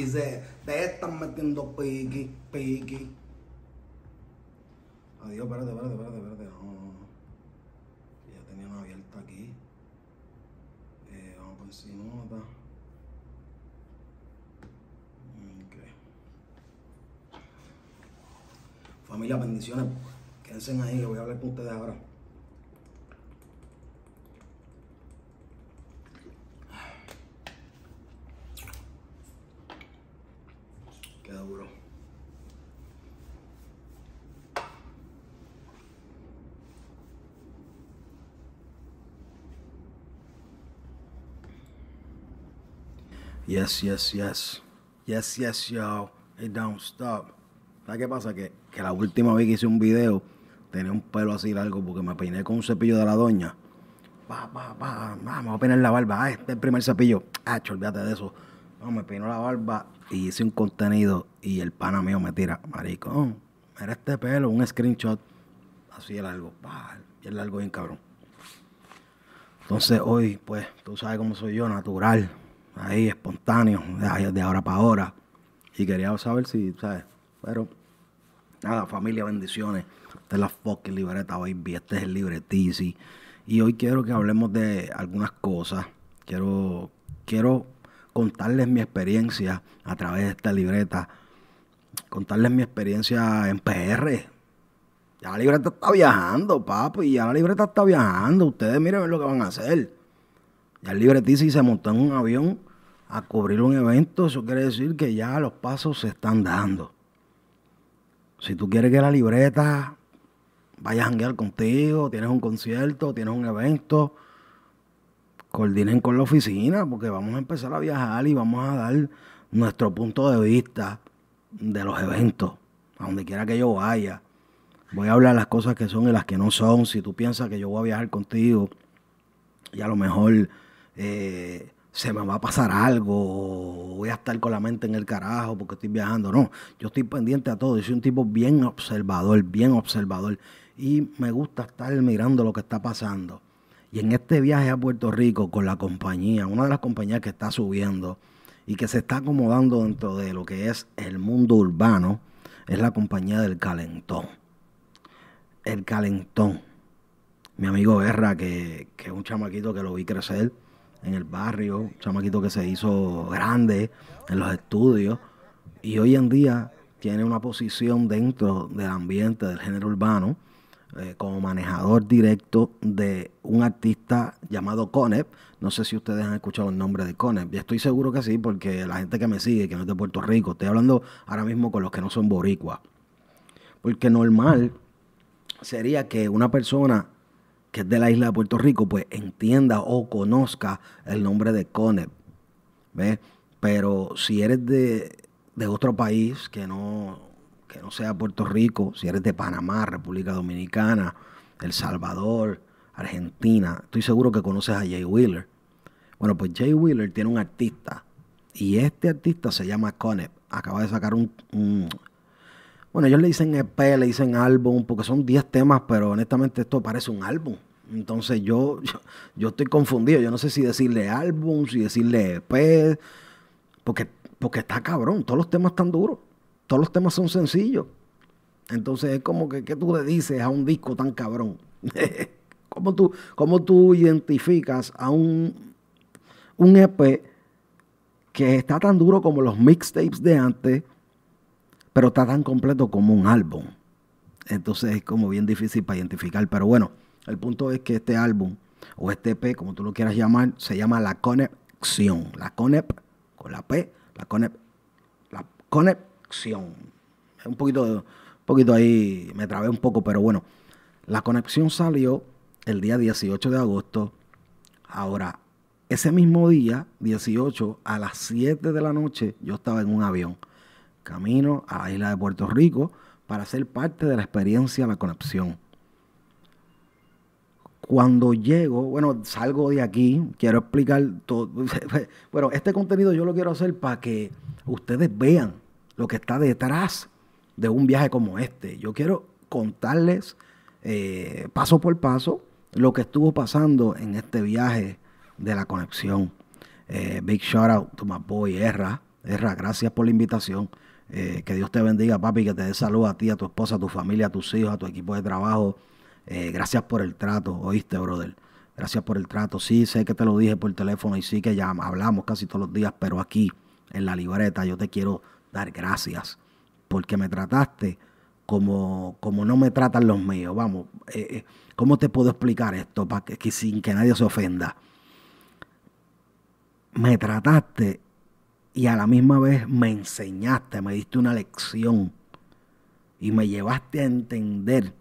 y se te están metiendo piqui, piqui. Adiós, espérate, espérate, espérate, espérate. Ya tenía una abierta aquí. Eh, vamos por encima. Ok. Familia, bendiciones. Quédense ahí, que voy a hablar con ustedes ahora. Queda duro. Yes, yes, yes. Yes, yes, yo. It don't stop. ¿Sabes qué pasa? Que, que la última vez que hice un video tenía un pelo así largo porque me peiné con un cepillo de la doña. Pa, pa, pa, vamos a peinar la barba. Ah, este es el primer cepillo. Ah, olvídate de eso. No, me peinó la barba y hice un contenido y el pana mío me tira, maricón, mira este pelo, un screenshot así de largo. Y el largo bien cabrón. Entonces hoy, pues, tú sabes cómo soy yo, natural, ahí, espontáneo, de, ahora para ahora. Y quería saber si, ¿sabes? Pero, nada, familia, bendiciones. Esta es la fucking libreta, baby. Este es el libretici. Y hoy quiero que hablemos de algunas cosas. Quiero, quiero contarles mi experiencia a través de esta libreta. Contarles mi experiencia en PR. Ya la libreta está viajando, papi. Ya la libreta está viajando. Ustedes miren lo que van a hacer. Ya el libretici se montó en un avión a cubrir un evento. Eso quiere decir que ya los pasos se están dando. Si tú quieres que la libreta vaya a janguear contigo, tienes un concierto, tienes un evento, coordinen con la oficina porque vamos a empezar a viajar y vamos a dar nuestro punto de vista de los eventos, a donde quiera que yo vaya. Voy a hablar las cosas que son y las que no son. Si tú piensas que yo voy a viajar contigo y a lo mejor eh, se me va a pasar algo, voy a estar con la mente en el carajo porque estoy viajando. No, yo estoy pendiente a todo. Yo soy un tipo bien observador, bien observador. Y me gusta estar mirando lo que está pasando. Y en este viaje a Puerto Rico con la compañía, una de las compañías que está subiendo y que se está acomodando dentro de lo que es el mundo urbano, es la compañía del Calentón. El Calentón. Mi amigo Guerra, que, que es un chamaquito que lo vi crecer en el barrio, un chamaquito que se hizo grande en los estudios y hoy en día tiene una posición dentro del ambiente del género urbano eh, como manejador directo de un artista llamado Conep. No sé si ustedes han escuchado el nombre de Conep. Y estoy seguro que sí, porque la gente que me sigue, que no es de Puerto Rico, estoy hablando ahora mismo con los que no son boricuas. Porque normal sería que una persona que es de la isla de Puerto Rico, pues entienda o conozca el nombre de Conep. ¿Ves? Pero si eres de, de otro país que no, que no sea Puerto Rico, si eres de Panamá, República Dominicana, El Salvador, Argentina, estoy seguro que conoces a Jay Wheeler. Bueno, pues Jay Wheeler tiene un artista y este artista se llama Conep. Acaba de sacar un, un bueno, ellos le dicen EP, le dicen álbum, porque son 10 temas, pero honestamente esto parece un álbum. Entonces yo, yo, estoy confundido. Yo no sé si decirle álbum, si decirle EP, porque, porque está cabrón. Todos los temas están duros. Todos los temas son sencillos. Entonces es como que ¿qué tú le dices a un disco tan cabrón. ¿Cómo, tú, ¿Cómo tú identificas a un, un EP que está tan duro como los mixtapes de antes? Pero está tan completo como un álbum. Entonces es como bien difícil para identificar. Pero bueno, el punto es que este álbum, o este EP, como tú lo quieras llamar, se llama La Conexión. La Conep, con la P, la Conep, la Conexión. Un poquito, un poquito ahí, me trabé un poco, pero bueno. La conexión salió el día 18 de agosto. Ahora, ese mismo día, 18, a las 7 de la noche, yo estaba en un avión camino a la isla de Puerto Rico para ser parte de la experiencia La Conexión. Cuando llego, bueno, salgo de aquí, quiero explicar todo. Bueno, este contenido yo lo quiero hacer para que ustedes vean lo que está detrás de un viaje como este. Yo quiero contarles eh, paso por paso lo que estuvo pasando en este viaje de la conexión. Eh, big shout out to my boy Erra, Erra, gracias por la invitación. Eh, que Dios te bendiga, papi, que te dé salud a ti, a tu esposa, a tu familia, a tus hijos, a tu equipo de trabajo. Eh, gracias por el trato, oíste, brother. Gracias por el trato. Sí, sé que te lo dije por teléfono y sí que ya hablamos casi todos los días, pero aquí, en la libreta, yo te quiero dar gracias porque me trataste como, como no me tratan los míos. Vamos, eh, ¿cómo te puedo explicar esto para que sin que nadie se ofenda? Me trataste y a la misma vez me enseñaste, me diste una lección y me llevaste a entender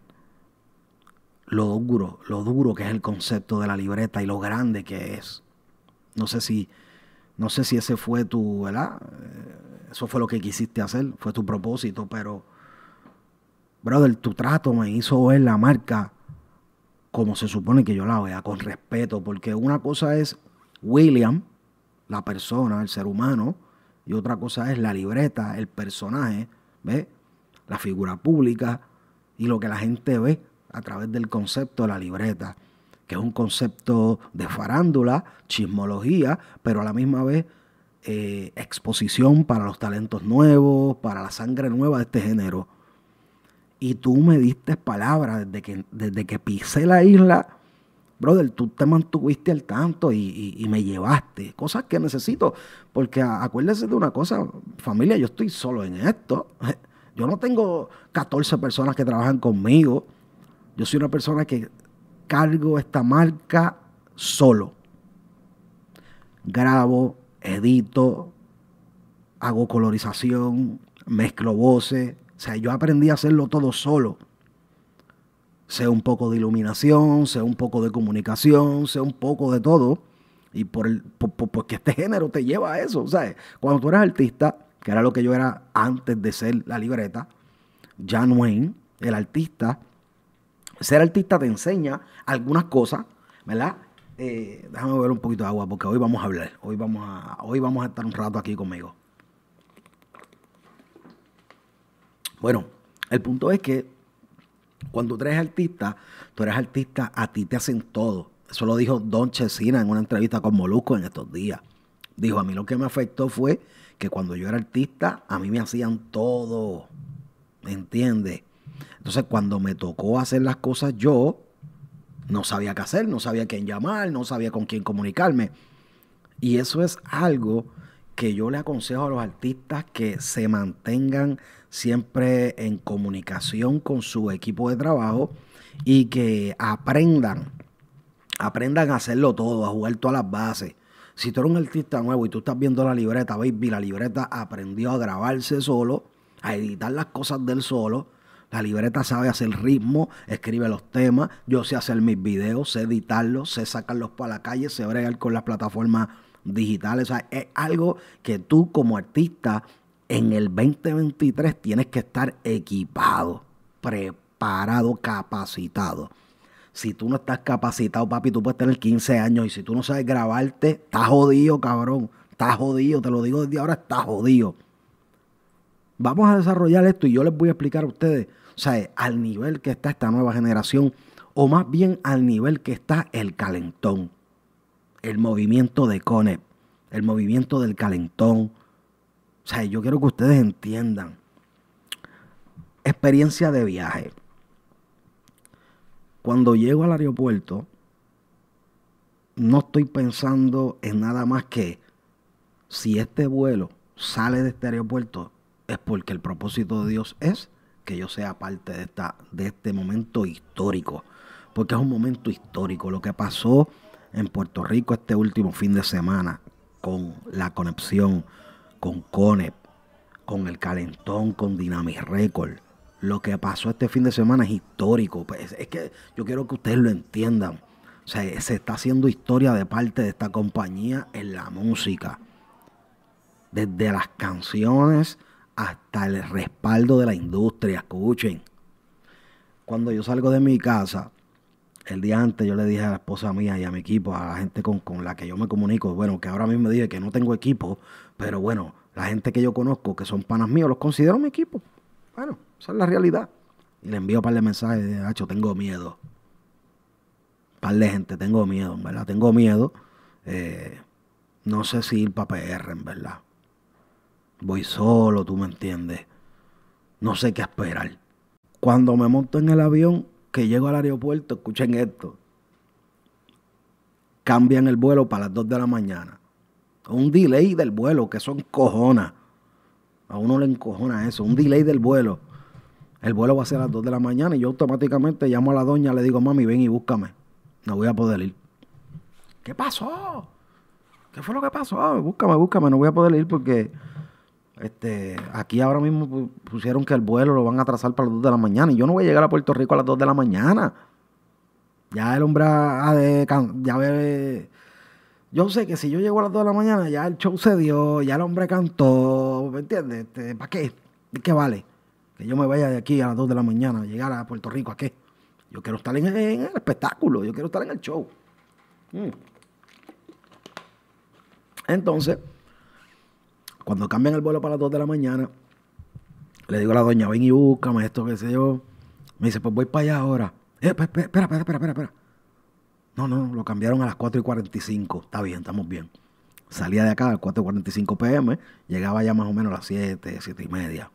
lo duro, lo duro que es el concepto de la libreta y lo grande que es. No sé si, no sé si ese fue tu, ¿verdad? Eh, eso fue lo que quisiste hacer, fue tu propósito, pero, brother, tu trato me hizo ver la marca como se supone que yo la vea, con respeto, porque una cosa es William, la persona, el ser humano, y otra cosa es la libreta, el personaje, ¿ves? La figura pública y lo que la gente ve a través del concepto de la libreta, que es un concepto de farándula, chismología, pero a la misma vez eh, exposición para los talentos nuevos, para la sangre nueva de este género. Y tú me diste palabras desde que, desde que pisé la isla brother, tú te mantuviste al tanto y, me llevaste, cosas que necesito, porque acuérdese de una cosa, familia, yo estoy solo en esto, yo no tengo 14 personas que trabajan conmigo, yo soy una persona que cargo esta marca solo, grabo, edito, hago colorización, mezclo voces, o sea, yo aprendí a hacerlo todo solo sea un poco de iluminación, sea un poco de comunicación, sea un poco de todo. Y por el, porque este género te lleva a eso. ¿sabes? Cuando tú eres artista, que era lo que yo era antes de ser la libreta, Jan Wayne, el artista, ser artista te enseña algunas cosas, ¿verdad? Eh, déjame beber un poquito de agua porque hoy vamos a hablar. Hoy vamos a, hoy vamos a estar un rato aquí conmigo. Bueno, el punto es que cuando tú eres artista, tú eres artista, a ti te hacen todo. Eso lo dijo Don Chesina en una entrevista con Molusco en estos días. Dijo, a mí lo que me afectó fue que cuando yo era artista, a mí me hacían todo. ¿Me entiendes? Entonces, cuando me tocó hacer las cosas yo, no sabía qué hacer, no sabía quién llamar, no sabía con quién comunicarme. Y eso es algo que yo le aconsejo a los artistas que se mantengan siempre en comunicación con su equipo de trabajo y que aprendan, aprendan a hacerlo todo, a jugar todas las bases. Si tú eres un artista nuevo y tú estás viendo la libreta, baby, la libreta aprendió a grabarse solo, a editar las cosas del solo. La libreta sabe hacer ritmo, escribe los temas. Yo sé hacer mis videos, sé editarlos, sé sacarlos para la calle, sé bregar con las plataformas digitales. O sea, es algo que tú como artista en el 2023 tienes que estar equipado, preparado, capacitado. Si tú no estás capacitado, papi, tú puedes tener 15 años y si tú no sabes grabarte, estás jodido, cabrón. Estás jodido, te lo digo desde ahora, estás jodido. Vamos a desarrollar esto y yo les voy a explicar a ustedes, o sea, al nivel que está esta nueva generación, o más bien al nivel que está el calentón, el movimiento de CONEP, el movimiento del calentón, o sea, yo quiero que ustedes entiendan. Experiencia de viaje. Cuando llego al aeropuerto, no estoy pensando en nada más que si este vuelo sale de este aeropuerto, es porque el propósito de Dios es que yo sea parte de, esta, de este momento histórico. Porque es un momento histórico. Lo que pasó en Puerto Rico este último fin de semana con la conexión con Conep, con el calentón, con Dynamic Record. Lo que pasó este fin de semana es histórico. Pues, es que yo quiero que ustedes lo entiendan. O sea, se está haciendo historia de parte de esta compañía en la música. Desde las canciones hasta el respaldo de la industria. Escuchen. Cuando yo salgo de mi casa, el día antes yo le dije a la esposa mía y a mi equipo, a la gente con, con la que yo me comunico, bueno, que ahora mismo me dije que no tengo equipo, pero bueno, la gente que yo conozco, que son panas míos, los considero mi equipo. Bueno, esa es la realidad. Y le envío un par de mensajes de, Hacho, tengo miedo. Un par de gente, tengo miedo, en verdad. Tengo miedo. Eh, no sé si ir para PR, en verdad. Voy solo, tú me entiendes. No sé qué esperar. Cuando me monto en el avión, llego al aeropuerto, escuchen esto. Cambian el vuelo para las 2 de la mañana. Un delay del vuelo, que son cojonas. A uno le encojona eso, un delay del vuelo. El vuelo va a ser a las 2 de la mañana y yo automáticamente llamo a la doña, le digo, mami, ven y búscame. No voy a poder ir. ¿Qué pasó? ¿Qué fue lo que pasó? Búscame, búscame, no voy a poder ir porque este, aquí ahora mismo pusieron que el vuelo lo van a atrasar para las 2 de la mañana y yo no voy a llegar a Puerto Rico a las 2 de la mañana. Ya el hombre ha de, ya yo sé que si yo llego a las 2 de la mañana ya el show se dio, ya el hombre cantó, ¿me entiendes? Este, ¿Para qué? ¿De qué vale? Que yo me vaya de aquí a las 2 de la mañana, llegar a Puerto Rico, ¿a qué? Yo quiero estar en el, espectáculo, yo quiero estar en el show. Mm. Entonces, cuando cambian el vuelo para las 2 de la mañana, le digo a la doña, ven y búscame esto, qué sé yo. Me dice, pues voy para allá ahora. Eh, espera, espera, espera, espera, espera. No, no, lo cambiaron a las 4 y 45. Está bien, estamos bien. Salía de acá a las 4 y 45 pm, llegaba ya más o menos a las 7, 7 y media.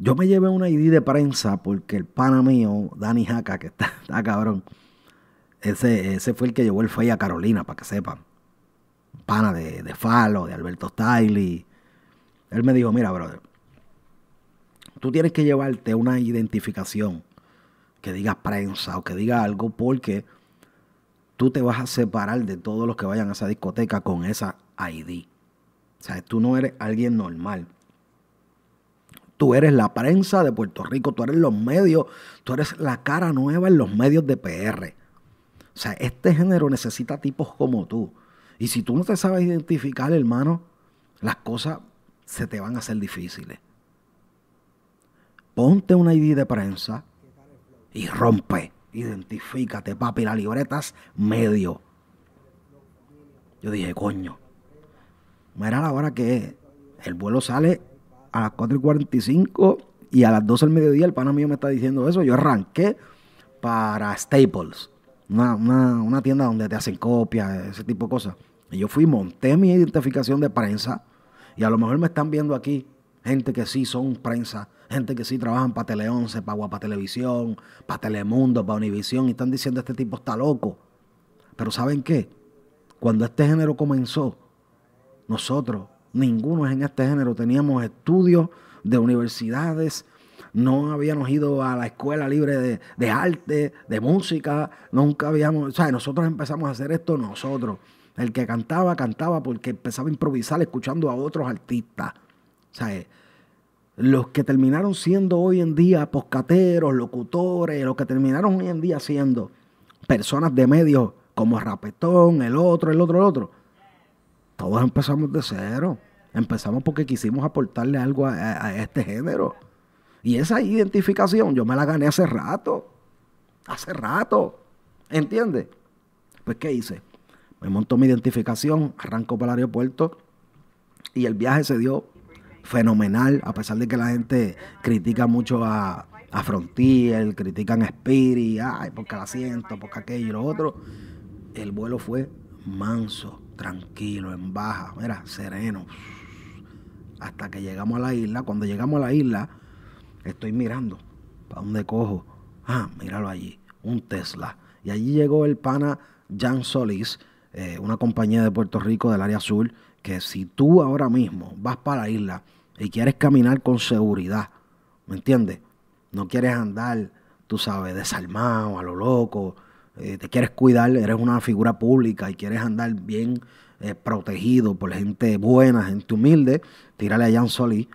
Yo me llevé una ID de prensa porque el pana mío, Dani Jaca, que está, está cabrón, ese, ese fue el que llevó el FEI a Carolina, para que sepan pana de, de Falo, de Alberto Stiley. Él me dijo, mira, brother, tú tienes que llevarte una identificación que diga prensa o que diga algo porque tú te vas a separar de todos los que vayan a esa discoteca con esa ID. O sea, tú no eres alguien normal. Tú eres la prensa de Puerto Rico, tú eres los medios, tú eres la cara nueva en los medios de PR. O sea, este género necesita tipos como tú. Y si tú no te sabes identificar, hermano, las cosas se te van a hacer difíciles. Ponte una ID de prensa y rompe. Identifícate, papi. La libreta es medio. Yo dije, coño. Mira la hora que El vuelo sale a las 4 y 45 y a las 12 del mediodía el pana mío me está diciendo eso. Yo arranqué para Staples, una, una tienda donde te hacen copias, ese tipo de cosas. Y yo fui, monté mi identificación de prensa y a lo mejor me están viendo aquí gente que sí son prensa, gente que sí trabajan para Tele 11, para Guapa Televisión, para Telemundo, para Univisión y están diciendo este tipo está loco. Pero ¿saben qué? Cuando este género comenzó, nosotros, ninguno en este género, teníamos estudios de universidades, no habíamos ido a la escuela libre de, de arte, de música, nunca habíamos, o sea, nosotros empezamos a hacer esto nosotros. El que cantaba, cantaba porque empezaba a improvisar escuchando a otros artistas. O sea, eh, los que terminaron siendo hoy en día poscateros, locutores, los que terminaron hoy en día siendo personas de medios como Rapetón, el otro, el otro, el otro. Todos empezamos de cero. Empezamos porque quisimos aportarle algo a, este género. Y esa identificación yo me la gané hace rato. Hace rato. ¿Entiendes? Pues, ¿qué hice? Me monto mi identificación, arranco para el aeropuerto y el viaje se dio fenomenal, a pesar de que la gente critica mucho a, a Frontier, critican a Spirit, ay, porque el asiento, porque aquello y lo otro. El vuelo fue manso, tranquilo, en baja, mira, sereno. Hasta que llegamos a la isla. Cuando llegamos a la isla, estoy mirando. ¿Para dónde cojo? Ah, míralo allí, un Tesla. Y allí llegó el pana Jan Solís, eh, una compañía de Puerto Rico del área azul, que si tú ahora mismo vas para la isla y quieres caminar con seguridad, ¿me entiendes? No quieres andar, tú sabes, desarmado, a lo loco, eh, te quieres cuidar, eres una figura pública y quieres andar bien eh, protegido por gente buena, gente humilde, tírale a Jan Solís,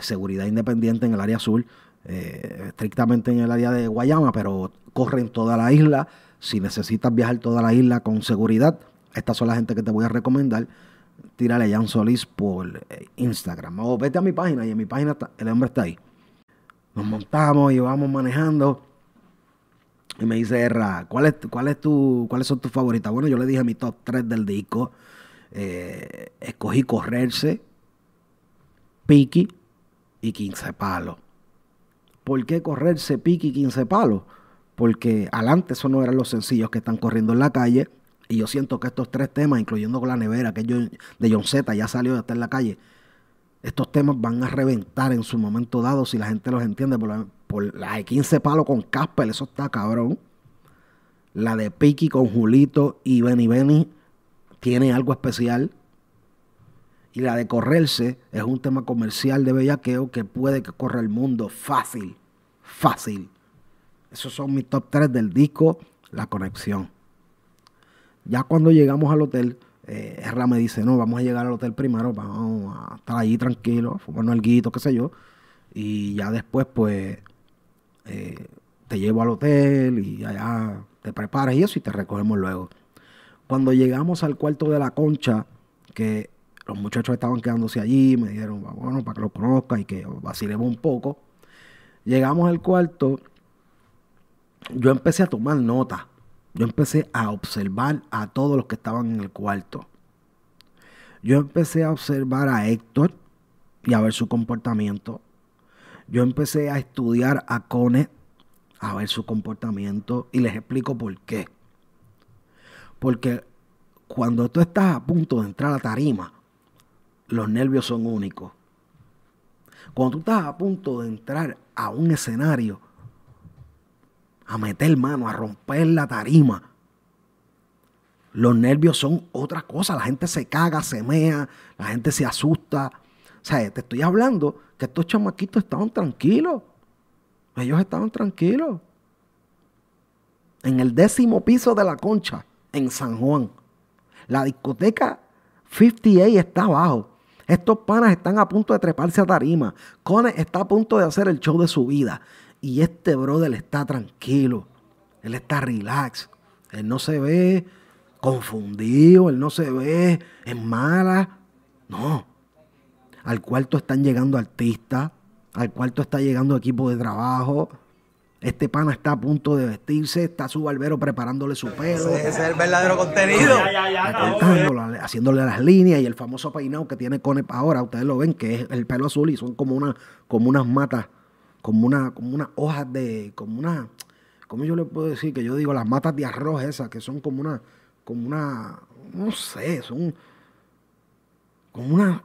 seguridad independiente en el área azul, estrictamente en el área de Guayama, pero corre en toda la isla si necesitas viajar toda la isla con seguridad, estas son las gente que te voy a recomendar. Tírale a Jan Solís por eh, Instagram. O vete a mi página y en mi página el hombre está ahí. Nos montamos y vamos manejando. Y me dice Erra, ¿cuál ¿cuáles son tus favoritas? Bueno, yo le dije mi top 3 del disco. Eh, escogí Correrse, Piki y 15 palos. ¿Por qué Correrse, Piki y 15 palos? Porque adelante eso no eran los sencillos que están corriendo en la calle Y yo siento que estos tres temas, incluyendo con la nevera, que de John Z, ya salió, ya está en la calle. Estos temas van a reventar en su momento dado si la gente los entiende. Por la, por de 15 palos con Casper, eso está cabrón. La de Piki con Julito y Benny Benny tiene algo especial. Y la de correrse es un tema comercial de bellaqueo que puede que corra el mundo fácil, fácil. Esos son mis top 3 del disco, La Conexión. Ya cuando llegamos al hotel, eh, me dice, no, vamos a llegar al hotel primero, vamos a estar allí tranquilos, fumarnos el guito, qué sé yo. Y ya después, pues, eh, te llevo al hotel y allá te preparas y eso y te recogemos luego. Cuando llegamos al cuarto de la concha, que los muchachos estaban quedándose allí, me dijeron, bueno, para que lo conozca y que vacilemos un poco. Llegamos al cuarto, yo empecé a tomar nota, yo empecé a observar a todos los que estaban en el cuarto. Yo empecé a observar a Héctor y a ver su comportamiento. Yo empecé a estudiar a Cone, a ver su comportamiento y les explico por qué. Porque cuando tú estás a punto de entrar a tarima, los nervios son únicos. Cuando tú estás a punto de entrar a un escenario, a meter mano, a romper la tarima, los nervios son otra cosa. La gente se caga, se mea, la gente se asusta. O sea, te estoy hablando que estos chamaquitos estaban tranquilos. Ellos estaban tranquilos. En el décimo piso de la concha, en San Juan. La discoteca 58 está abajo. Estos panas están a punto de treparse a tarima. Cone está a punto de hacer el show de su vida. Y este brother está tranquilo. Él está relax. Él no se ve confundido. Él no se ve en mala. No. Al cuarto están llegando artistas. Al cuarto está llegando equipo de trabajo. Este pana está a punto de vestirse, está su barbero preparándole su pelo. Ese, es el verdadero contenido. haciéndole las líneas y el famoso peinado que tiene Cone ahora, ustedes lo ven, que es el pelo azul y son como, una, como unas matas, como, una, como unas hojas de, como una, ¿cómo yo le puedo decir? Que yo digo las matas de arroz esas, que son como una, como una, no sé, son como una,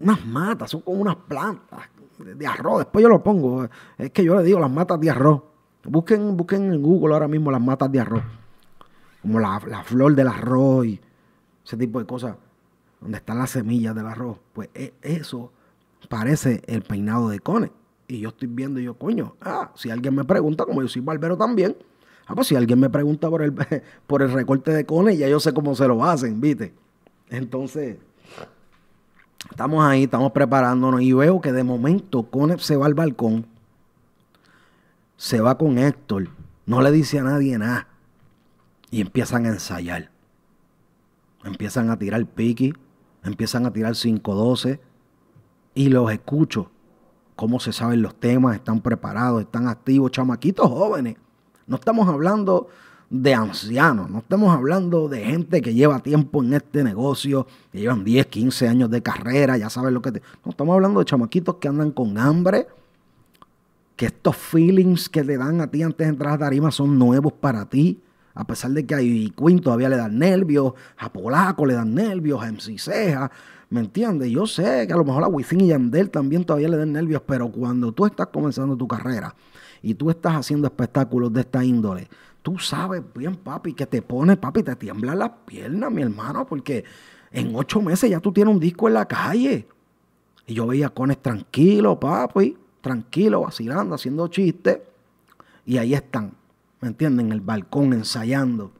unas matas, son como unas plantas de arroz. Después yo lo pongo. Es que yo le digo las matas de arroz. Busquen, busquen en Google ahora mismo las matas de arroz. Como la, flor del arroz y ese tipo de cosas. Donde están las semillas del arroz. Pues e, eso parece el peinado de Cone. Y yo estoy viendo y yo, coño, ah, si alguien me pregunta, como yo soy barbero también, ah, pues si alguien me pregunta por el, por el recorte de Cone, ya yo sé cómo se lo hacen, ¿viste? Entonces, Estamos ahí, estamos preparándonos y veo que de momento Cone se va al balcón, se va con Héctor, no le dice a nadie nada y empiezan a ensayar. Empiezan a tirar piqui, empiezan a tirar 5-12 y los escucho. Cómo se saben los temas, están preparados, están activos, chamaquitos jóvenes. No estamos hablando de ancianos, no estamos hablando de gente que lleva tiempo en este negocio, que llevan 10, 15 años de carrera, ya sabes lo que te... No estamos hablando de chamaquitos que andan con hambre, que estos feelings que te dan a ti antes de entrar a tarima son nuevos para ti, a pesar de que a Queen todavía le dan nervios, a Polaco le dan nervios, a MC Ceja, ¿me entiendes? Yo sé que a lo mejor a Wisin y Yandel también todavía le dan nervios, pero cuando tú estás comenzando tu carrera y tú estás haciendo espectáculos de esta índole, tú sabes bien, papi, que te pone, papi, te tiemblan las piernas, mi hermano, porque en ocho meses ya tú tienes un disco en la calle. Y yo veía Cones tranquilo, papi, tranquilo, vacilando, haciendo chistes. Y ahí están, ¿me entienden? En el balcón ensayando.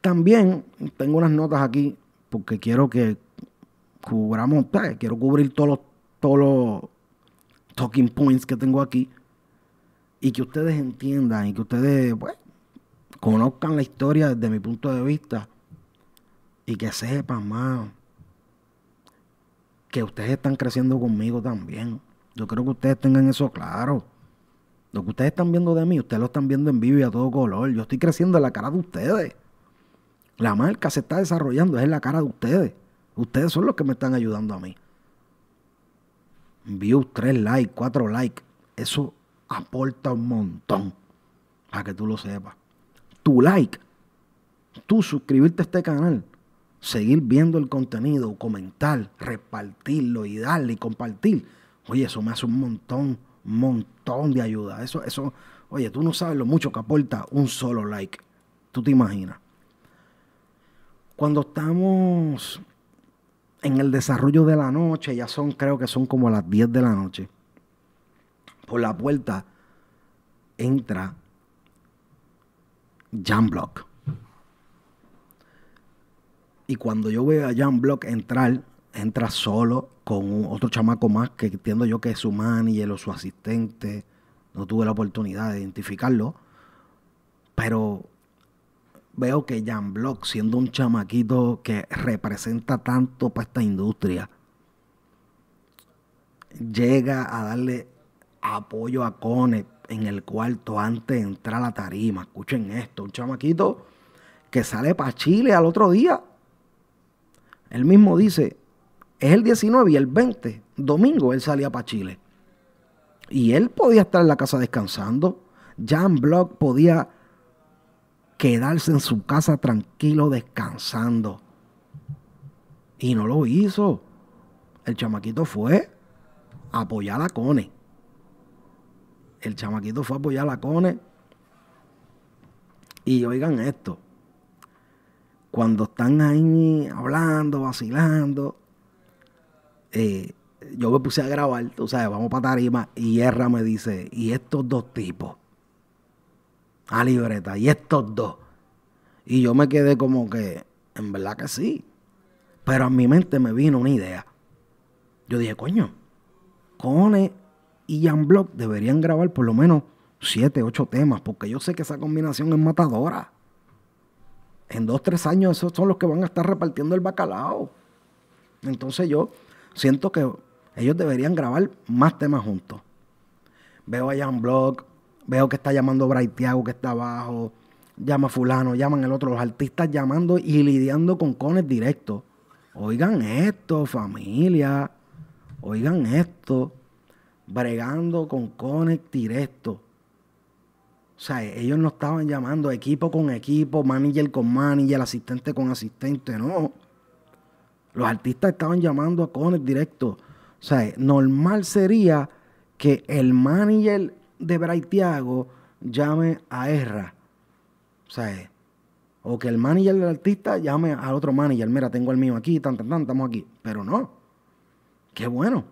También tengo unas notas aquí, porque quiero que cubramos, quiero cubrir todos los, todos talking points que tengo aquí y que ustedes entiendan y que ustedes pues, conozcan la historia desde mi punto de vista y que sepan más que ustedes están creciendo conmigo también. Yo creo que ustedes tengan eso claro. Lo que ustedes están viendo de mí, ustedes lo están viendo en vivo y a todo color. Yo estoy creciendo en la cara de ustedes. La marca se está desarrollando, es en la cara de ustedes. Ustedes son los que me están ayudando a mí. Views, tres likes, cuatro likes. Eso aporta un montón. Para que tú lo sepas. Tu like tú suscribirte a este canal, seguir viendo el contenido, comentar, repartirlo y darle y compartir. Oye, eso me hace un montón, un montón de ayuda. Eso, eso, oye, tú no sabes lo mucho que aporta un solo like. Tú te imaginas. Cuando estamos en el desarrollo de la noche, ya son, creo que son como las 10 de la noche. Por la puerta entra Jan Block. Y cuando yo veo a Jan Block entrar, entra solo con otro chamaco más que entiendo yo que es su manager o su asistente. No tuve la oportunidad de identificarlo. Pero veo que Jan Block, siendo un chamaquito que representa tanto para esta industria, llega a darle apoyo a Cone en el cuarto antes de entrar a la tarima. Escuchen esto, un chamaquito que sale para Chile al otro día. Él mismo dice, es el 19 y el 20, domingo, él salía para Chile. Y él podía estar en la casa descansando. Jan Block podía quedarse en su casa tranquilo descansando. Y no lo hizo. El chamaquito fue a apoyar a Cone. El chamaquito fue a apoyar a Cone. Y oigan esto. Cuando están ahí hablando, vacilando, eh, yo me puse a grabar, tú sabes, vamos para tarima, y Erra me dice, ¿y estos dos tipos? A libreta, ¿y estos dos? Y yo me quedé como que, en verdad que sí. Pero a mi mente me vino una idea. Yo dije, coño, Cone y Jan Block deberían grabar por lo menos siete, ocho temas, porque yo sé que esa combinación es matadora. En dos, tres años esos son los que van a estar repartiendo el bacalao. Entonces yo siento que ellos deberían grabar más temas juntos. Veo a Jan Block, veo que está llamando Bright Thiago que está abajo, llama fulano, llaman el otro, los artistas llamando y lidiando con cones directos. Oigan esto, familia. Oigan esto. Bregando con cones directos. O sea, ellos no estaban llamando equipo con equipo, manager con manager, asistente con asistente, no. Los artistas estaban llamando a cones directos. O sea, normal sería que el manager de Braithiago llame a Erra o sea, o que el manager del artista llame al otro manager, mira, tengo el mío aquí, tan, tan, tan, estamos aquí. Pero no. Qué bueno.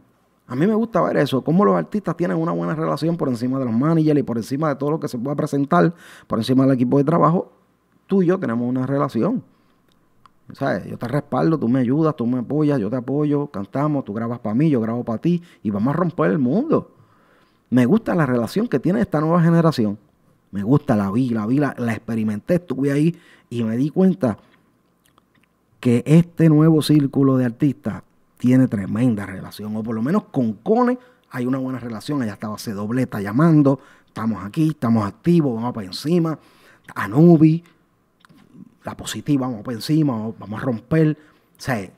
A mí me gusta ver eso, cómo los artistas tienen una buena relación por encima de los managers y por encima de todo lo que se pueda presentar, por encima del equipo de trabajo. Tú y yo tenemos una relación. ¿Sabes? Yo te respaldo, tú me ayudas, tú me apoyas, yo te apoyo, cantamos, tú grabas para mí, yo grabo para ti y vamos a romper el mundo. Me gusta la relación que tiene esta nueva generación. Me gusta, la vi, la vi, la, experimenté, estuve ahí y me di cuenta que este nuevo círculo de artistas tiene tremenda relación, o por lo menos con Cone hay una buena relación. Allá estaba C dobleta llamando, estamos aquí, estamos activos, vamos para encima. Anubi, la positiva, vamos para encima, vamos a romper. O sea,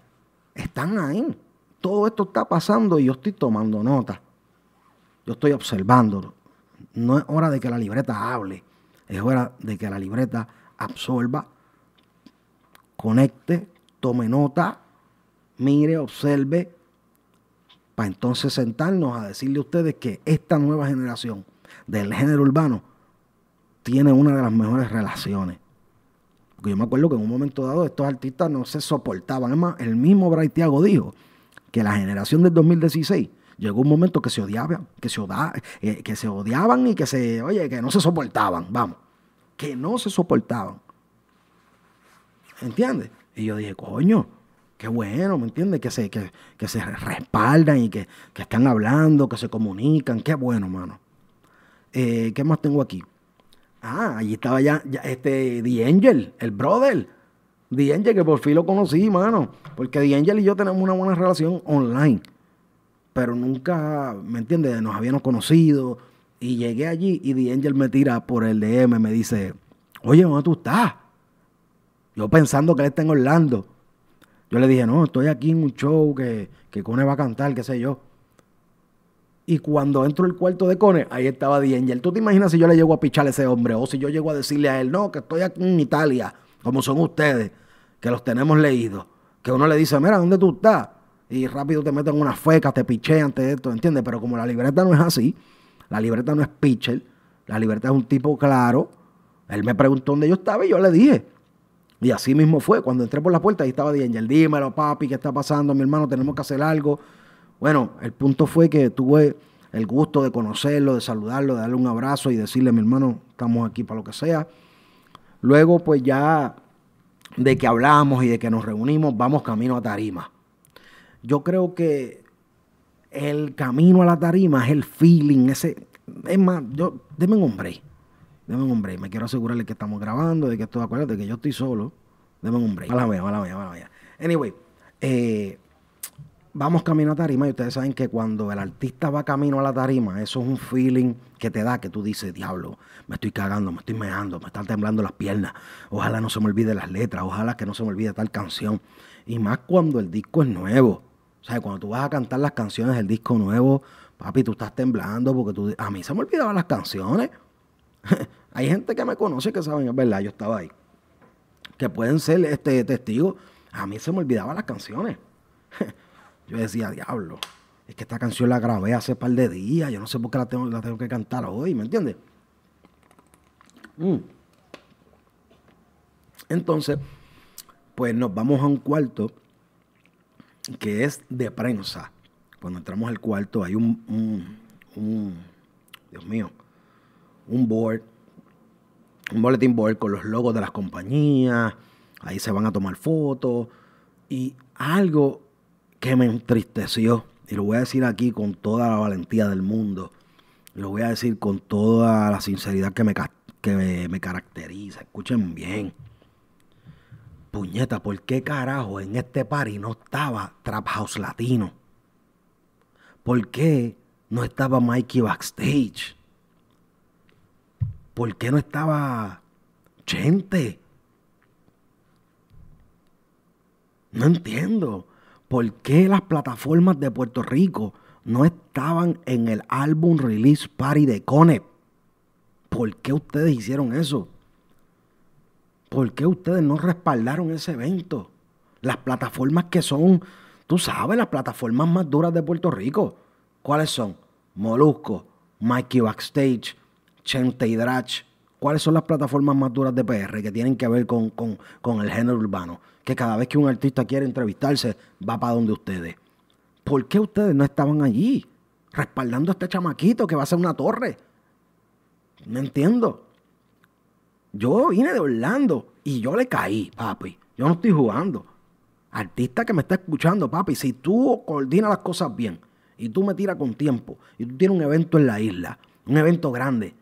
están ahí. Todo esto está pasando y yo estoy tomando nota. Yo estoy observándolo. No es hora de que la libreta hable, es hora de que la libreta absorba, conecte, tome nota, mire, observe, para entonces sentarnos a decirle a ustedes que esta nueva generación del género urbano tiene una de las mejores relaciones. Porque yo me acuerdo que en un momento dado estos artistas no se soportaban. Es más, el mismo Bright Thiago dijo que la generación del 2016 llegó un momento que se odiaban, que se, eh, que se odiaban y que se, oye, que no se soportaban, vamos, que no se soportaban. ¿Entiendes? Y yo dije, coño, qué bueno, ¿me entiendes? Que se, que, se respaldan y que, están hablando, que se comunican, qué bueno, mano. Eh, ¿Qué más tengo aquí? Ah, allí estaba ya, ya este The Angel, el brother. The Angel, que por fin lo conocí, mano. Porque The Angel y yo tenemos una buena relación online pero nunca, ¿me entiendes? Nos habíamos conocido y llegué allí y The Angel me tira por el DM, me dice, oye, ¿dónde tú estás? Yo pensando que él está en Orlando. Yo le dije, no, estoy aquí en un show que, que Cone va a cantar, qué sé yo. Y cuando entro al cuarto de Cone, ahí estaba The Angel. ¿Tú te imaginas si yo le llego a pichar a ese hombre? O si yo llego a decirle a él, no, que estoy aquí en Italia como son ustedes, que los tenemos leídos, que uno le dice, mira, ¿dónde tú estás? Y rápido te meten una feca, te pichean, te esto, ¿entiendes? Pero como la libreta no es así, la libreta no es pitcher, la libreta es un tipo claro, él me preguntó dónde yo estaba y yo le dije. Y así mismo fue. Cuando entré por la puerta, ahí estaba D'Angel. Dímelo, papi, ¿qué está pasando? Mi hermano, tenemos que hacer algo. Bueno, el punto fue que tuve el gusto de conocerlo, de saludarlo, de darle un abrazo y decirle, mi hermano, estamos aquí para lo que sea. Luego, pues ya de que hablamos y de que nos reunimos, vamos camino a Tarima. Yo creo que el camino a la tarima es el feeling, ese. Es más, yo, denme un hombre. Deme un hombre. Me quiero asegurarle que estamos grabando, de que estoy de de que yo estoy solo. Deme un hombre. Mala mía, mala mía. Anyway, eh, vamos camino a tarima y ustedes saben que cuando el artista va camino a la tarima, eso es un feeling que te da que tú dices, diablo, me estoy cagando, me estoy meando, me están temblando las piernas. Ojalá no se me olvide las letras, ojalá que no se me olvide tal canción. Y más cuando el disco es nuevo. O sea, cuando tú vas a cantar las canciones del disco nuevo, papi, tú estás temblando porque tú... A mí se me olvidaban las canciones. Hay gente que me conoce que saben, es verdad, yo estaba ahí. Que pueden ser este testigos. A mí se me olvidaban las canciones. yo decía, diablo, es que esta canción la grabé hace par de días. Yo no sé por qué la tengo, la tengo que cantar hoy, ¿me entiendes? Mm. Entonces, pues nos vamos a un cuarto que es de prensa. Cuando entramos al cuarto hay un, un, Dios mío, un board, un bulletin board con los logos de las compañías, ahí se van a tomar fotos y algo que me entristeció, y lo voy a decir aquí con toda la valentía del mundo, lo voy a decir con toda la sinceridad que me, que me, caracteriza, escuchen bien. Puñeta, ¿por qué carajo en este party no estaba Trap House Latino? ¿Por qué no estaba Mikey backstage? ¿Por qué no estaba Chente? No entiendo. ¿Por qué las plataformas de Puerto Rico no estaban en el álbum Release Party de Cone? ¿Por qué ustedes hicieron eso? ¿Por qué ustedes no respaldaron ese evento? Las plataformas que son, tú sabes, las plataformas más duras de Puerto Rico. ¿Cuáles son? Molusco, Mikey Backstage, Chente y Drach. ¿Cuáles son las plataformas más duras de PR que tienen que ver con, el género urbano? Que cada vez que un artista quiere entrevistarse, va para donde ustedes. ¿Por qué ustedes no estaban allí respaldando a este chamaquito que va a ser una torre? No entiendo. Yo vine de Orlando y yo le caí, papi. Yo no estoy jugando. Artista que me está escuchando, papi, si tú coordinas las cosas bien y tú me tiras con tiempo y tú tienes un evento en la isla, un evento grande,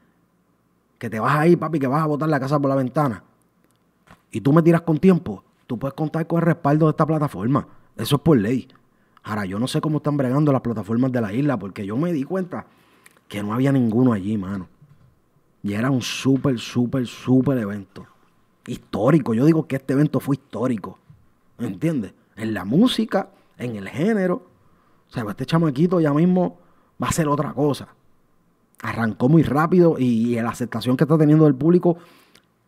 que te vas a ir, papi, que vas a botar la casa por la ventana, y tú me tiras con tiempo, tú puedes contar con el respaldo de esta plataforma. Eso es por ley. Ahora, yo no sé cómo están bregando las plataformas de la isla, porque yo me di cuenta que no había ninguno allí, mano. Y era un súper, súper, súper evento. Histórico. Yo digo que este evento fue histórico. ¿Entiendes? En la música, en el género. O sea, este chamaquito ya mismo va a ser otra cosa arrancó muy rápido y, la aceptación que está teniendo del público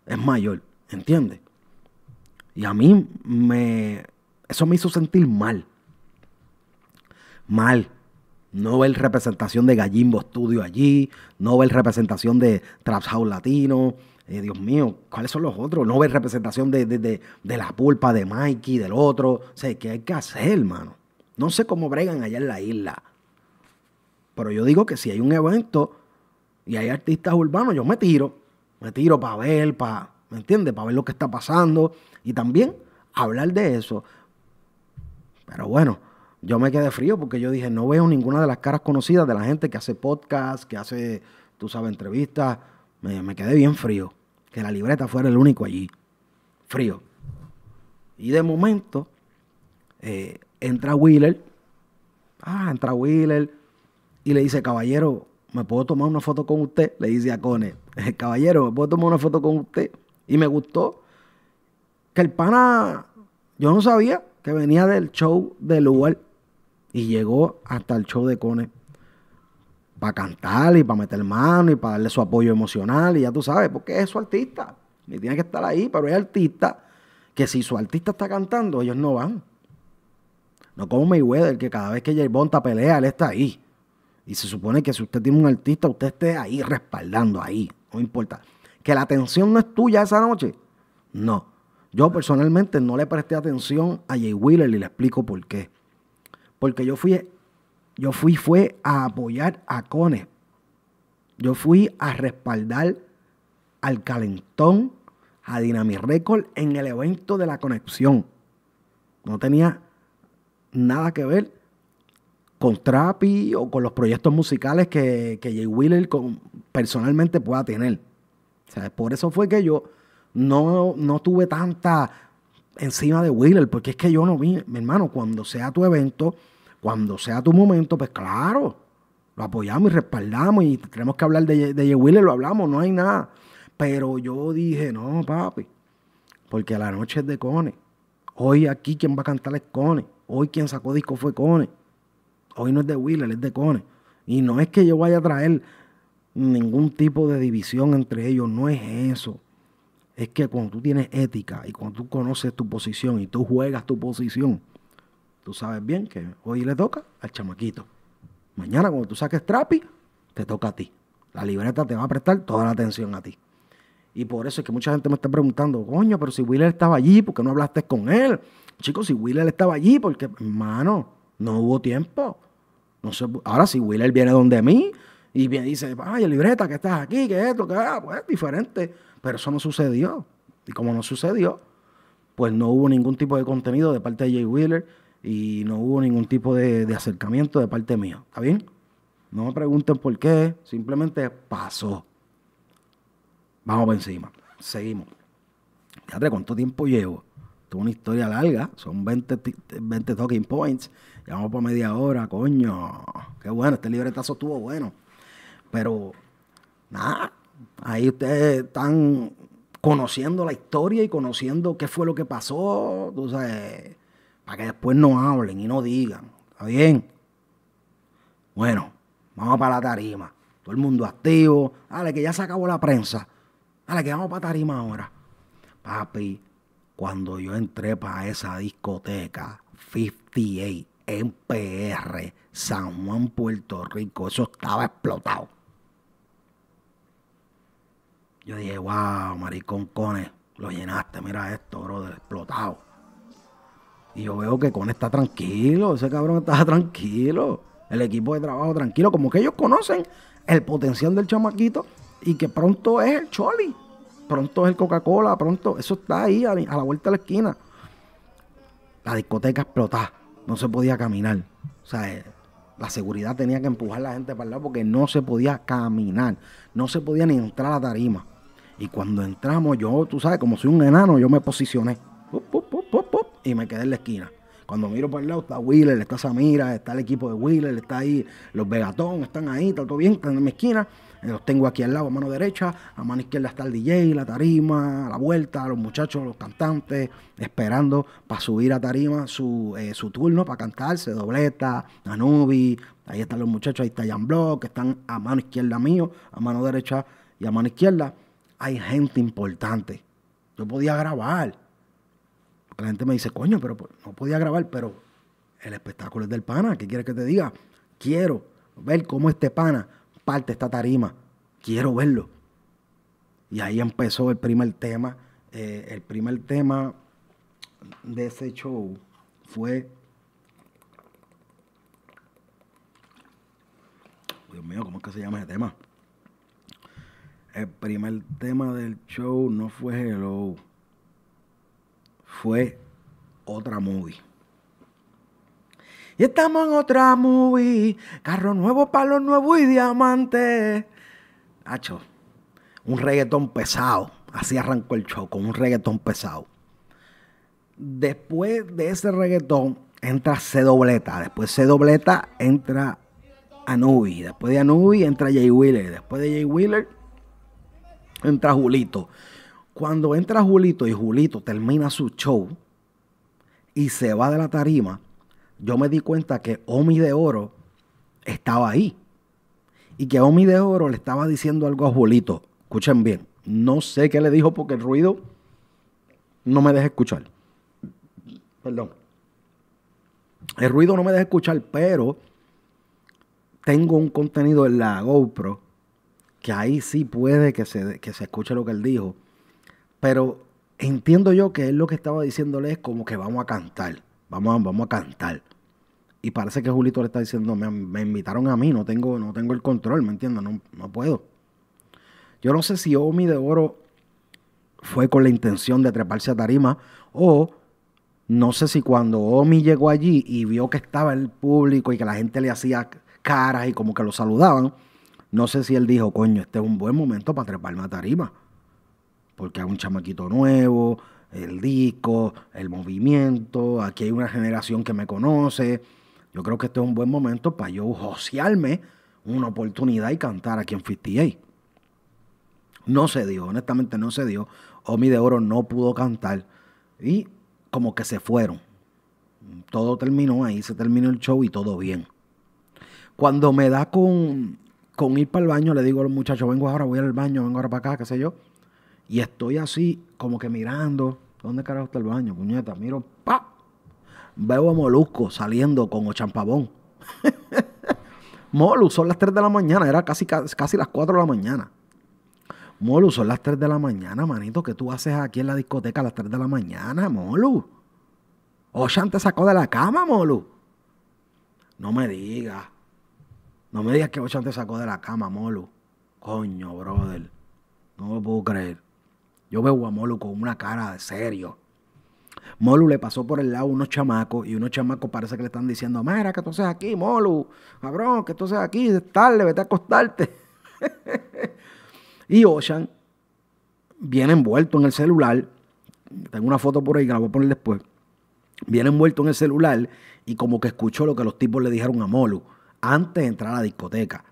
es mayor, ¿entiendes? Y a mí me, eso me hizo sentir mal. Mal. No ver representación de Gallimbo Studio allí, no ver representación de Traps House Latino. Eh, Dios mío, ¿cuáles son los otros? No ver representación de, de, la pulpa de Mikey, del otro. O sea, ¿qué hay que hacer, hermano? No sé cómo bregan allá en la isla. Pero yo digo que si hay un evento y hay artistas urbanos, yo me tiro, me tiro para ver, ¿me entiendes? Para ver lo que está pasando y también hablar de eso. Pero bueno, yo me quedé frío porque yo dije, no veo ninguna de las caras conocidas de la gente que hace podcast, que hace, tú sabes, entrevistas. Me, quedé bien frío. Que la libreta fuera el único allí. Frío. Y de momento, eh, entra Wheeler. Ah, entra Wheeler. Y le dice, caballero, ¿me puedo tomar una foto con usted? Le dice a Cone, caballero, ¿me puedo tomar una foto con usted? Y me gustó que el pana, yo no sabía que venía del show de lugar y llegó hasta el show de Cone para cantar y para meter mano y para darle su apoyo emocional y ya tú sabes, porque es su artista y tiene que estar ahí, pero es artista que si su artista está cantando, ellos no van. No como Mayweather, que cada vez que J Bonta pelea, él está ahí. Y se supone que si usted tiene un artista, usted esté ahí respaldando, ahí. No importa. Que la atención no es tuya esa noche. No. Yo personalmente no le presté atención a Jay Wheeler y le explico por qué. Porque yo fui, yo fui fue a apoyar a Cone. Yo fui a respaldar al Calentón, a Dynamic Record en el evento de la conexión. No tenía nada que ver con Trapi o con los proyectos musicales que, Jay Wheeler personalmente pueda tener. por eso fue que yo no, no tuve tanta encima de Wheeler, porque es que yo no vi, mi hermano, cuando sea tu evento, cuando sea tu momento, pues claro, lo apoyamos y respaldamos y tenemos que hablar de, de Jay lo hablamos, no hay nada. Pero yo dije, no, papi, porque la noche es de Cone. Hoy aquí quien va a cantar es Cone. Hoy quien sacó disco fue Cone. Hoy no es de Wheeler, es de Cone. Y no es que yo vaya a traer ningún tipo de división entre ellos, no es eso. Es que cuando tú tienes ética y cuando tú conoces tu posición y tú juegas tu posición, tú sabes bien que hoy le toca al chamaquito. Mañana cuando tú saques trapi, te toca a ti. La libreta te va a prestar toda la atención a ti. Y por eso es que mucha gente me está preguntando, coño, pero si Wheeler estaba allí, ¿por qué no hablaste con él? Chicos, si Wheeler estaba allí, porque, hermano, no hubo tiempo. No sé, ahora si Wheeler viene donde mí y viene, dice, ay, libreta, que estás aquí, que esto, que ah, pues es diferente. Pero eso no sucedió. Y como no sucedió, pues no hubo ningún tipo de contenido de parte de Jay Wheeler y no hubo ningún tipo de, acercamiento de parte mía. ¿Está bien? No me pregunten por qué, simplemente pasó. Vamos por encima. Seguimos. Fíjate cuánto tiempo llevo. Tuve una historia larga. Son 20, 20 talking points. Llevamos por media hora, coño. Qué bueno. Este libretazo estuvo bueno. Pero, nada. Ahí ustedes están conociendo la historia y conociendo qué fue lo que pasó. Tú sabes, para que después no hablen y no digan. ¿Está bien? Bueno, vamos para la tarima. Todo el mundo activo. Dale, que ya se acabó la prensa. Dale, que vamos para tarima ahora. Papi, cuando yo entré para esa discoteca, 58, en PR, San Juan, Puerto Rico, eso estaba explotado. Yo dije, wow, maricón Cone, lo llenaste, mira esto, brother, explotado. Y yo veo que Cone está tranquilo, ese cabrón está tranquilo. El equipo de trabajo tranquilo, como que ellos conocen el potencial del chamaquito y que pronto es el Choli, pronto es el Coca-Cola, pronto, eso está ahí a, la vuelta de la esquina. La discoteca explotaba, no se podía caminar. O sea, eh, la seguridad tenía que empujar a la gente para el lado porque no se podía caminar, no se podía ni entrar a la tarima. Y cuando entramos, yo, tú sabes, como soy un enano, yo me posicioné y me quedé en la esquina. Cuando miro para el lado está Wheeler, está Samira, está el equipo de Wheeler, está ahí los Vegatón, están ahí, está todo bien, están en mi esquina. Eh, los tengo aquí al lado, a mano derecha, a mano izquierda está el DJ, la tarima, la vuelta, los muchachos, los cantantes, esperando para subir a tarima su, eh, su turno para cantarse, dobleta, Anubi, ahí están los muchachos, ahí está Jan Block, que están a mano izquierda mío, a mano derecha y a mano izquierda. Hay gente importante. Yo podía grabar. La gente me dice, coño, pero no podía grabar, pero el espectáculo es del pana. ¿Qué quieres que te diga? Quiero ver cómo este pana parte esta tarima. Quiero verlo. Y ahí empezó el primer tema. Eh, el primer tema de ese show fue. Dios mío, ¿cómo es que se llama ese tema? El primer tema del show no fue Hello. Fue otra movie. Y estamos en otra movie. Carro nuevo, palo nuevo y diamante. Hacho, un reggaetón pesado. Así arrancó el show, con un reggaetón pesado. Después de ese reggaetón entra C dobleta. Después C dobleta entra Anubi. Después de Anubi entra Jay Wheeler. Después de Jay Wheeler entra Julito. Cuando entra Julito y Julito termina su show y se va de la tarima, yo me di cuenta que Omi de Oro estaba ahí. Y que Omi de Oro le estaba diciendo algo a Julito. Escuchen bien. No sé qué le dijo porque el ruido no me deja escuchar. Perdón. El ruido no me deja escuchar, pero tengo un contenido en la GoPro que ahí sí puede que se, que se escuche lo que él dijo. Pero entiendo yo que él lo que estaba diciéndole es como que vamos a cantar. Vamos a, vamos a cantar. Y parece que Julito le está diciendo, me, invitaron a mí, no tengo, no tengo el control, ¿me entiendes? No, no puedo. Yo no sé si Omi de Oro fue con la intención de treparse a tarima o no sé si cuando Omi llegó allí y vio que estaba el público y que la gente le hacía caras y como que lo saludaban, no sé si él dijo, coño, este es un buen momento para treparme a tarima. Porque hay un chamaquito nuevo, el disco, el movimiento, aquí hay una generación que me conoce. Yo creo que este es un buen momento para yo josearme una oportunidad y cantar aquí en 58. No se dio, honestamente no se dio. Omi de Oro no pudo cantar y como que se fueron. Todo terminó ahí, se terminó el show y todo bien. Cuando me da con, con ir para el baño, le digo a los muchachos, vengo ahora, voy al baño, vengo ahora para acá, qué sé yo. Y estoy así, como que mirando, ¿dónde carajo está el baño, puñeta? Miro, pa, veo a Molusco saliendo con Ochampabón. Molu, son las 3 de la mañana, era casi, casi las 4 de la mañana. Molu, son las 3 de la mañana, manito. ¿Qué tú haces aquí en la discoteca a las 3 de la mañana, Molu? Oshan te sacó de la cama, Molu. No me digas. No me digas que Oshan te sacó de la cama, Molu. Coño, brother. No me puedo creer. Yo veo a Molu con una cara de serio. Molu le pasó por el lado unos chamacos y unos chamacos parece que le están diciendo, mira, que tú seas aquí, Molu, cabrón, que tú seas aquí, es tarde, vete a acostarte. Y Ocean viene envuelto en el celular. Tengo una foto por ahí que la voy a poner después. Viene envuelto en el celular y como que escuchó lo que los tipos le dijeron a Molu antes de entrar a la discoteca.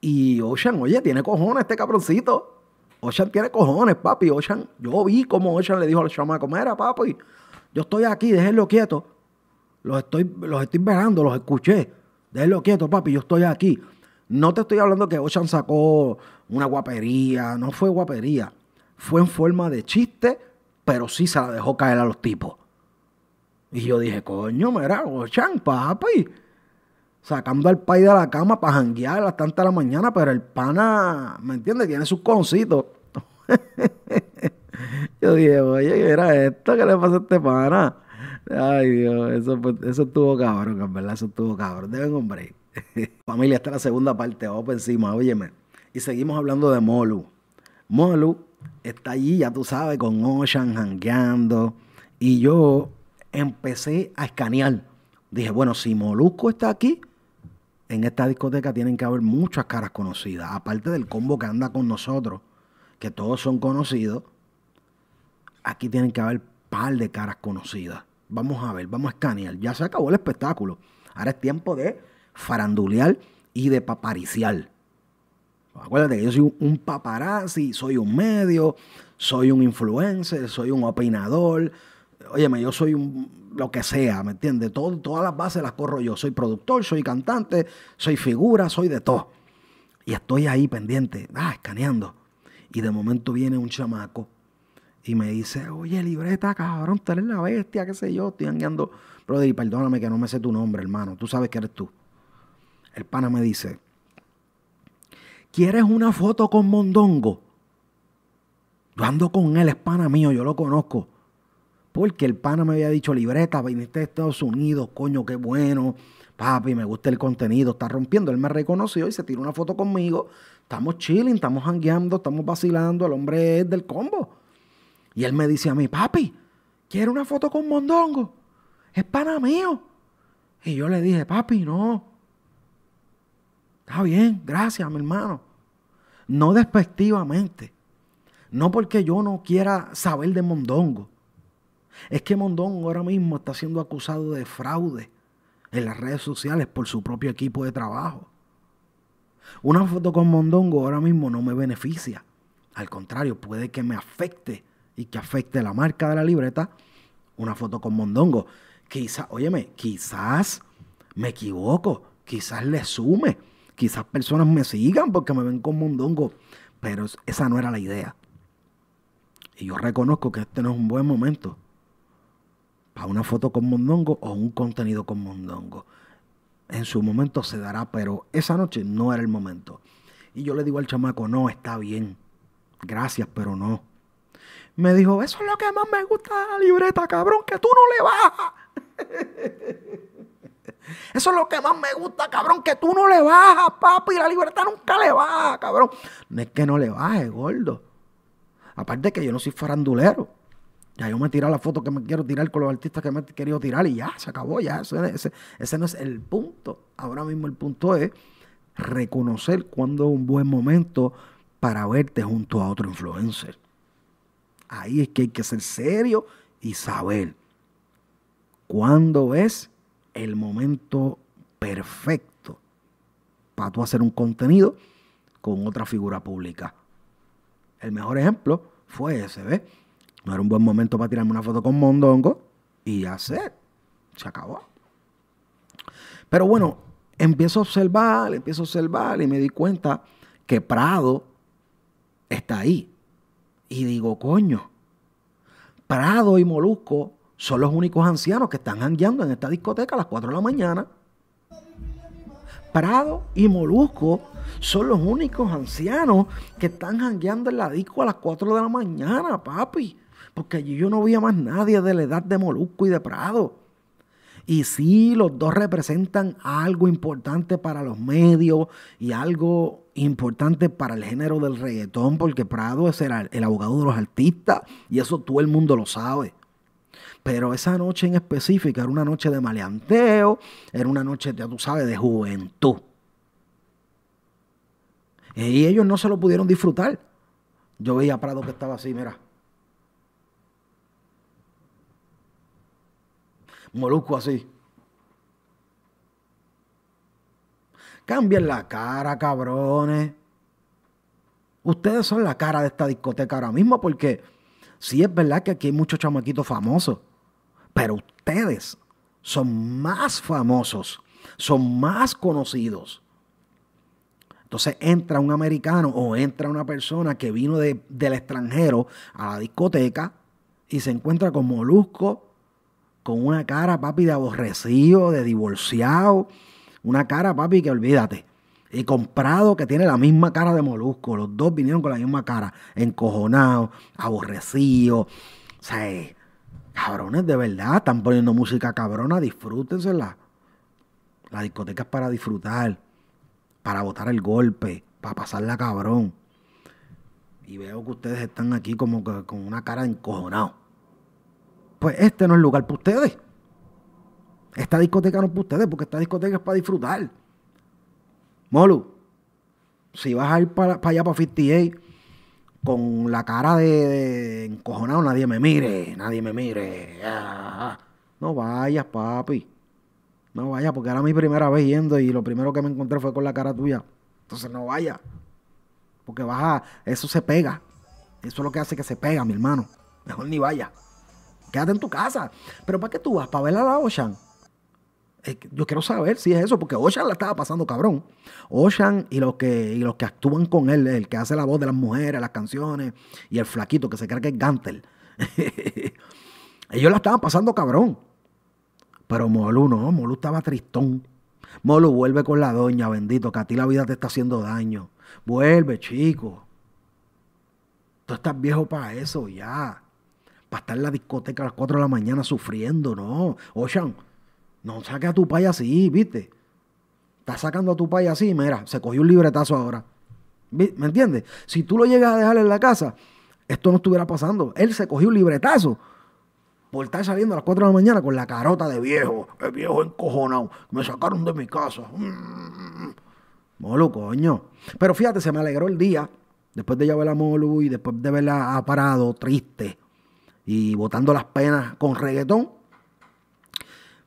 Y Ocean, oye, tiene cojones este cabroncito. Ocean tiene cojones, papi. Ocean, yo vi como Ocean le dijo a los chamacos, mira, papi, yo estoy aquí, déjenlo quieto. Los estoy, los estoy verando, los escuché. Déjenlo quieto, papi, yo estoy aquí. No te estoy hablando que Ocean sacó una guapería, no fue guapería. Fue en forma de chiste, pero sí se la dejó caer a los tipos. Y yo dije, coño, mira, Ocean, papi. Sacando al país de la cama para janguear a las tantas de la mañana, pero el pana, ¿me entiendes? Tiene sus concitos. yo dije, oye, ¿qué era esto? ¿Qué le pasa a este pana? Ay, Dios, eso, eso estuvo cabrón, en verdad, eso estuvo cabrón. Deben, hombre. Familia, esta es la segunda parte, vamos encima, óyeme. Y seguimos hablando de Molu. Molu está allí, ya tú sabes, con Ocean, jangueando. Y yo empecé a escanear. Dije, bueno, si Molusco está aquí, en esta discoteca tienen que haber muchas caras conocidas. Aparte del combo que anda con nosotros, que todos son conocidos, aquí tienen que haber par de caras conocidas. Vamos a ver, vamos a escanear. Ya se acabó el espectáculo. Ahora es tiempo de farandulear y de papariciar. Acuérdate que yo soy un paparazzi, soy un medio, soy un influencer, soy un opinador. Óyeme, yo soy un lo que sea, ¿me entiendes? todas las bases las corro yo. Soy productor, soy cantante, soy figura, soy de todo. Y estoy ahí pendiente, ah, escaneando. Y de momento viene un chamaco y me dice, oye, libreta, cabrón, tú eres la bestia, qué sé yo, estoy anguiando. Brother, perdóname que no me sé tu nombre, hermano. Tú sabes que eres tú el pana me dice, ¿quieres una foto con Mondongo? Yo ando con él, es pana mío, yo lo conozco. Porque el pana me había dicho, libreta, viniste de Estados Unidos, coño, qué bueno. Papi, me gusta el contenido, está rompiendo. Él me reconoció y se tiró una foto conmigo. Estamos chilling, estamos hangueando, estamos vacilando. El hombre es del combo. Y él me dice a mí, papi, ¿quiere una foto con Mondongo? Es pana mío. Y yo le dije, papi, no. Está bien, gracias, mi hermano. No despectivamente. No porque yo no quiera saber de Mondongo. Es que Mondongo ahora mismo está siendo acusado de fraude en las redes sociales por su propio equipo de trabajo. Una foto con Mondongo ahora mismo no me beneficia. Al contrario, puede que me afecte y que afecte la marca de la libreta una foto con Mondongo. Quizás, óyeme, quizás me equivoco, quizás le sume, Quizás personas me sigan porque me ven como un dongo, pero esa no era la idea. Y yo reconozco que este no es un buen momento para una foto con Mondongo o un contenido con Mondongo. En su momento se dará, pero esa noche no era el momento. Y yo le digo al chamaco, no, está bien. Gracias, pero no. Me dijo, eso es lo que más me gusta de la libreta, cabrón, que tú no le bajas. Eso es lo que más me gusta, cabrón, que tú no le bajas, papi. La libreta nunca le baja, cabrón. No es que no le baje, gordo. Aparte que yo no soy farandulero. Ya yo me tiré la foto que me quiero tirar con los artistas que me he querido tirar y ya, se acabó, ya. Ese, ese no es el punto. Ahora mismo el punto es reconocer cuándo es un buen momento para verte junto a otro influencer. Ahí es que hay que ser serio y saber cuándo es el momento perfecto para tú hacer un contenido con otra figura pública. El mejor ejemplo fue ese, ¿ves? No era un buen momento para tirarme una foto con Mondongo y hacer. Se acabó. Pero bueno, empiezo a observar, empiezo a observar y me di cuenta que Prado está ahí. Y digo, coño, Prado y Molusco son los únicos ancianos que están jangueando en esta discoteca a las 4 de la mañana. Prado y Molusco son los únicos ancianos que están jangueando en la disco a las 4 de la mañana, papi. Porque allí yo no veía más nadie de la edad de Molusco y de Prado. Y sí, los dos representan algo importante para los medios y algo importante para el género del reggaetón, porque Prado es el, el abogado de los artistas y eso todo el mundo lo sabe. Pero esa noche en específica era una noche de maleanteo, era una noche, ya tú sabes, de juventud. Y ellos no se lo pudieron disfrutar. Yo veía a Prado que estaba así, mira. Molusco así. Cambien la cara, cabrones. Ustedes son la cara de esta discoteca ahora mismo porque sí es verdad que aquí hay muchos chamaquitos famosos, pero ustedes son más famosos, son más conocidos. Entonces entra un americano o entra una persona que vino del extranjero a la discoteca y se encuentra con Molusco, con una cara, papi, de aborrecido, de divorciado, una cara, papi, que olvídate. Y comprado que tiene la misma cara de Molusco. Los dos vinieron con la misma cara. Encojonados, aborrecidos. O sea, eh, cabrones, de verdad, están poniendo música cabrona, disfrútensela. La discoteca es para disfrutar, para botar el golpe, para pasarla cabrón. Y veo que ustedes están aquí como que con una cara encojonado pues este no es lugar para ustedes. Esta discoteca no es para ustedes, porque esta discoteca es para disfrutar. Molu, si vas a ir para, allá, para 58, con la cara de, encojonado, nadie me mire, nadie me mire. Ah, no vayas, papi. No vayas, porque era mi primera vez yendo y lo primero que me encontré fue con la cara tuya. Entonces no vayas. Porque vas eso se pega. Eso es lo que hace que se pega, mi hermano. Mejor ni vaya. Quédate en tu casa. Pero ¿para qué tú vas? ¿Para ver a la Ocean? yo quiero saber si es eso, porque Ocean la estaba pasando cabrón. Ocean y los que, y los que actúan con él, el que hace la voz de las mujeres, las canciones, y el flaquito que se cree que es Gantel. Ellos la estaban pasando cabrón. Pero Molu no, Molu estaba tristón. Molu vuelve con la doña, bendito, que a ti la vida te está haciendo daño. Vuelve, chico. Tú estás viejo para eso ya para estar en la discoteca a las 4 de la mañana sufriendo, no. Ocean, no saque a tu pay así, ¿viste? Está sacando a tu pay así, mira, se cogió un libretazo ahora. ¿Me entiendes? Si tú lo llegas a dejar en la casa, esto no estuviera pasando. Él se cogió un libretazo por estar saliendo a las 4 de la mañana con la carota de viejo, el viejo encojonado. Me sacaron de mi casa. Mm. Molo, coño. Pero fíjate, se me alegró el día, después de ya ver a Molu y después de verla parado, triste y botando las penas con reggaetón.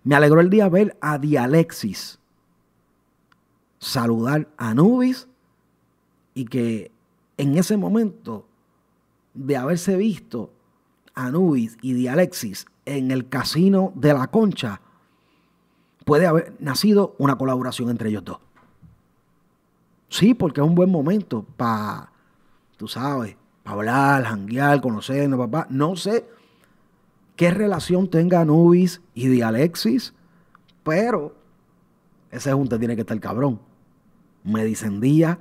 Me alegró el día ver a Dialexis saludar a Nubis y que en ese momento de haberse visto a Nubis y Dialexis en el casino de la Concha, puede haber nacido una colaboración entre ellos dos. Sí, porque es un buen momento para, tú sabes, para hablar, janguear, conocernos, papá. No sé qué relación tenga Anubis y de Alexis, pero ese junte tiene que estar cabrón. Me descendía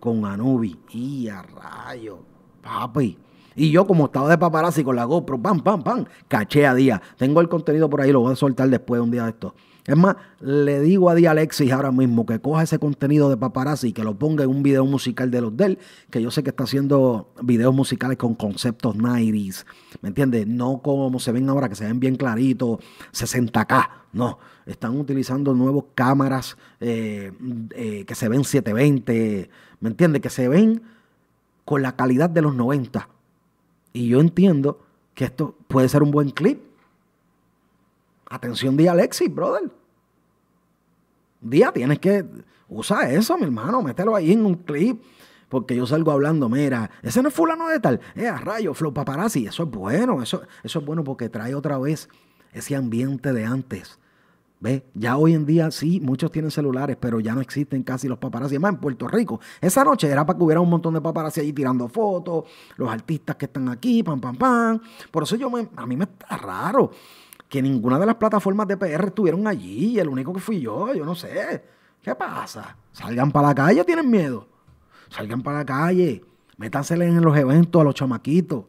con Anubis. Y a rayo, papi. Y yo, como estaba de paparazzi con la GoPro, pam, pam, pam, caché a Día. Tengo el contenido por ahí, lo voy a soltar después un día de esto. Es más, le digo a Día Alexis ahora mismo que coja ese contenido de paparazzi y que lo ponga en un video musical de los del, que yo sé que está haciendo videos musicales con conceptos 90s, ¿me entiendes? No como se ven ahora, que se ven bien claritos, 60K, no. Están utilizando nuevas cámaras eh, eh, que se ven 720, ¿me entiendes? Que se ven con la calidad de los 90. Y yo entiendo que esto puede ser un buen clip Atención, día Alexis, brother. Día, tienes que usar eso, mi hermano, mételo ahí en un clip. Porque yo salgo hablando, mira, ese no es fulano de tal, eh, a rayo, flow paparazzi, eso es bueno, eso, eso es bueno porque trae otra vez ese ambiente de antes. ¿Ves? Ya hoy en día sí, muchos tienen celulares, pero ya no existen casi los paparazzi. Más en Puerto Rico, esa noche era para que hubiera un montón de paparazzi allí tirando fotos, los artistas que están aquí, pam, pam, pam. Por eso yo me, a mí me está raro que ninguna de las plataformas de PR estuvieron allí y el único que fui yo, yo no sé. ¿Qué pasa? Salgan para la calle, tienen miedo. Salgan para la calle, métansele en los eventos a los chamaquitos.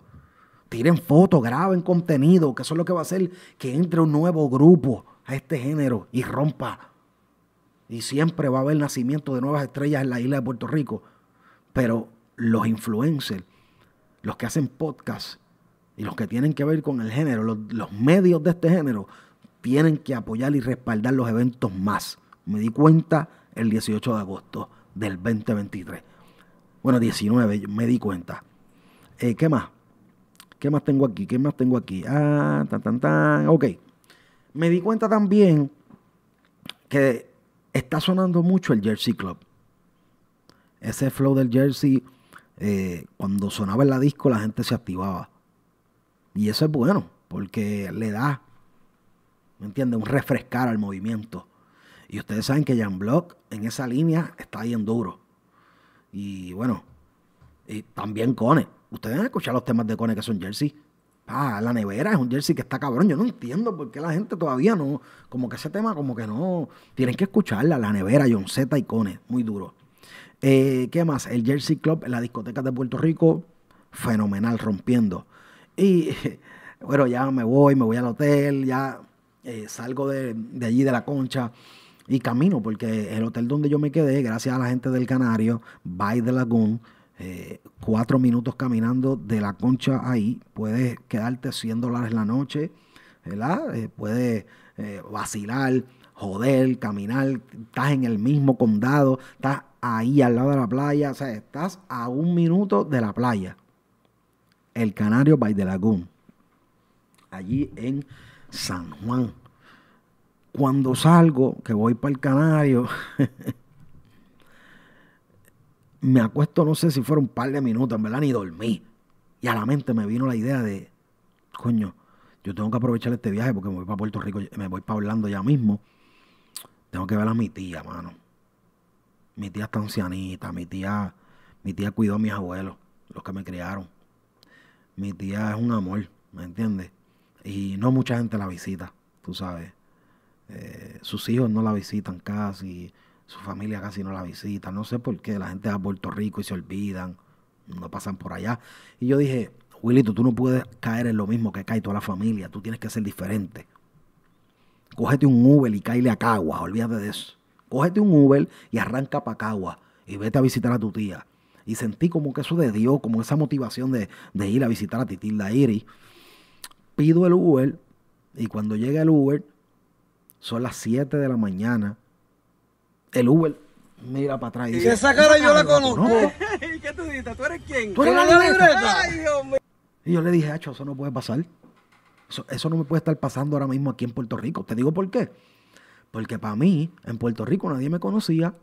Tiren fotos, graben contenido, que eso es lo que va a hacer que entre un nuevo grupo a este género y rompa. Y siempre va a haber nacimiento de nuevas estrellas en la isla de Puerto Rico. Pero los influencers, los que hacen podcasts, y los que tienen que ver con el género, los, medios de este género, tienen que apoyar y respaldar los eventos más. Me di cuenta el 18 de agosto del 2023. Bueno, 19, me di cuenta. Eh, ¿Qué más? ¿Qué más tengo aquí? ¿Qué más tengo aquí? Ah, tan, tan, tan. Ok. Me di cuenta también que está sonando mucho el Jersey Club. Ese flow del Jersey, eh, cuando sonaba en la disco, la gente se activaba. Y eso es bueno, porque le da, ¿me entiendes? Un refrescar al movimiento. Y ustedes saben que Jan Block en esa línea está bien duro. Y bueno, y también Cone. Ustedes han escuchado los temas de Cone que son jersey. Ah, la nevera es un jersey que está cabrón. Yo no entiendo por qué la gente todavía no. Como que ese tema, como que no. Tienen que escucharla. La nevera, John Z y Cone. Muy duro. Eh, ¿Qué más? El Jersey Club en la discoteca de Puerto Rico. Fenomenal, rompiendo. Y bueno, ya me voy, me voy al hotel, ya eh, salgo de, allí de la concha y camino, porque el hotel donde yo me quedé, gracias a la gente del Canario, By the Lagoon, eh, cuatro minutos caminando de la concha ahí, puedes quedarte 100 dólares la noche, ¿verdad? Eh, puedes vacilar, joder, caminar, estás en el mismo condado, estás ahí al lado de la playa, o sea, estás a un minuto de la playa. El Canario by the Lagoon, allí en San Juan. Cuando salgo, que voy para el Canario, me acuesto, no sé si fueron un par de minutos, en verdad ni dormí. Y a la mente me vino la idea de, coño, yo tengo que aprovechar este viaje porque me voy para Puerto Rico, me voy para Orlando ya mismo. Tengo que ver a mi tía, mano. Mi tía está ancianita, mi tía, mi tía cuidó a mis abuelos, los que me criaron mi tía es un amor, ¿me entiendes? Y no mucha gente la visita, tú sabes. Eh, sus hijos no la visitan casi, su familia casi no la visita. No sé por qué la gente va a Puerto Rico y se olvidan, no pasan por allá. Y yo dije, Willito, tú no puedes caer en lo mismo que cae toda la familia, tú tienes que ser diferente. Cógete un Uber y caile a Cagua, olvídate de eso. Cógete un Uber y arranca para Cagua y vete a visitar a tu tía y sentí como que eso de Dios, como esa motivación de, ir a visitar a Titilda Iris. Pido el Uber y cuando llega el Uber, son las 7 de la mañana. El Uber mira para atrás y dice: Esa cara yo la conozco. ¿Y qué tú dices? ¿Tú eres quién? ¿Tú eres la libreta? y yo le dije, Hacho, eso no puede pasar. Eso, eso no me puede estar pasando ahora mismo aquí en Puerto Rico. Te digo por qué. Porque para mí, en Puerto Rico nadie me conocía.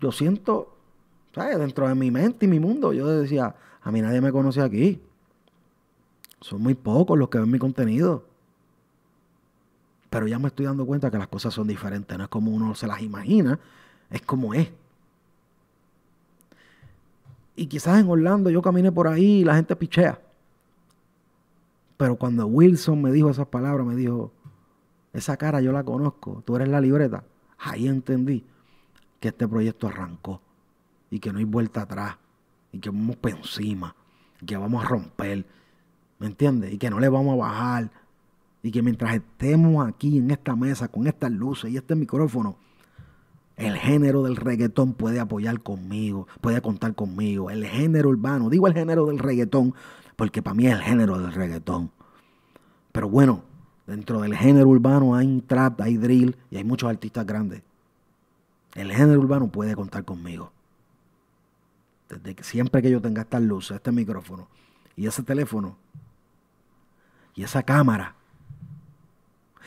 Yo siento Dentro de mi mente y mi mundo, yo decía, a mí nadie me conoce aquí. Son muy pocos los que ven mi contenido. Pero ya me estoy dando cuenta que las cosas son diferentes. No es como uno se las imagina, es como es. Y quizás en Orlando yo caminé por ahí y la gente pichea. Pero cuando Wilson me dijo esas palabras, me dijo, esa cara yo la conozco, tú eres la libreta. Ahí entendí que este proyecto arrancó y que no hay vuelta atrás y que vamos por encima y que vamos a romper, ¿me entiendes? Y que no le vamos a bajar y que mientras estemos aquí en esta mesa con estas luces y este micrófono, el género del reggaetón puede apoyar conmigo, puede contar conmigo. El género urbano, digo el género del reggaetón, porque para mí es el género del reggaetón. Pero bueno, dentro del género urbano hay trap, hay drill y hay muchos artistas grandes. El género urbano puede contar conmigo. Desde que siempre que yo tenga estas luces, este micrófono y ese teléfono y esa cámara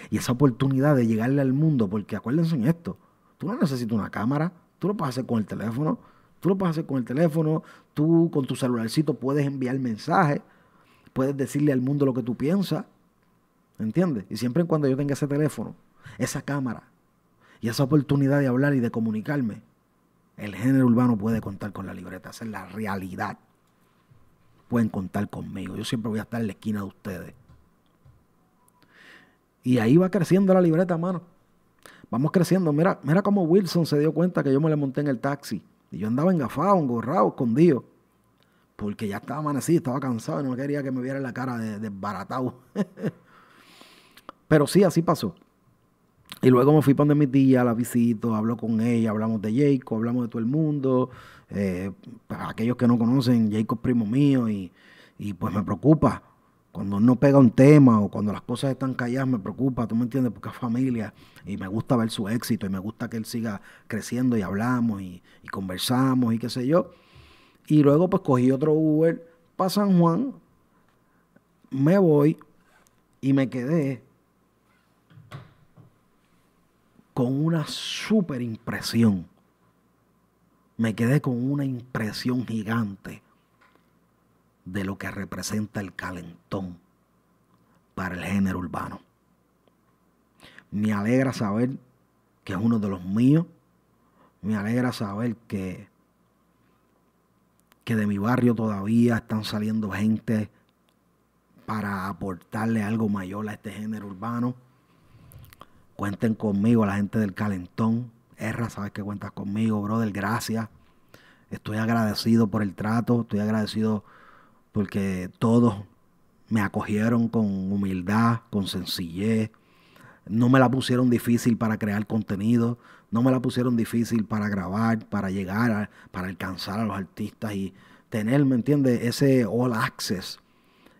y esa oportunidad de llegarle al mundo, porque acuérdense en esto, tú no necesitas una cámara, tú lo puedes hacer con el teléfono, tú lo puedes hacer con el teléfono, tú con tu celularcito puedes enviar mensajes, puedes decirle al mundo lo que tú piensas, ¿entiendes? Y siempre y cuando yo tenga ese teléfono, esa cámara y esa oportunidad de hablar y de comunicarme, el género urbano puede contar con la libreta, esa es la realidad. Pueden contar conmigo, yo siempre voy a estar en la esquina de ustedes. Y ahí va creciendo la libreta, mano. Vamos creciendo. Mira, mira cómo Wilson se dio cuenta que yo me le monté en el taxi. Y yo andaba engafado, engorrado, escondido. Porque ya estaba amanecido, estaba cansado y no quería que me viera la cara de desbaratado. Pero sí, así pasó. Y luego me fui para donde mi tía, la visito, hablo con ella, hablamos de Jacob, hablamos de todo el mundo. Eh, para aquellos que no conocen, Jacob es primo mío y, y pues me preocupa cuando no pega un tema o cuando las cosas están calladas me preocupa, tú me entiendes, porque es familia y me gusta ver su éxito y me gusta que él siga creciendo y hablamos y, conversamos y qué sé yo. Y luego pues cogí otro Uber para San Juan, me voy y me quedé con una súper impresión. Me quedé con una impresión gigante de lo que representa el calentón para el género urbano. Me alegra saber que es uno de los míos. Me alegra saber que, que de mi barrio todavía están saliendo gente para aportarle algo mayor a este género urbano. Cuenten conmigo, la gente del Calentón. Erra, sabes que cuentas conmigo, brother. Gracias. Estoy agradecido por el trato. Estoy agradecido porque todos me acogieron con humildad, con sencillez. No me la pusieron difícil para crear contenido, no me la pusieron difícil para grabar, para llegar, para alcanzar a los artistas y tener, ¿me entiendes? Ese all access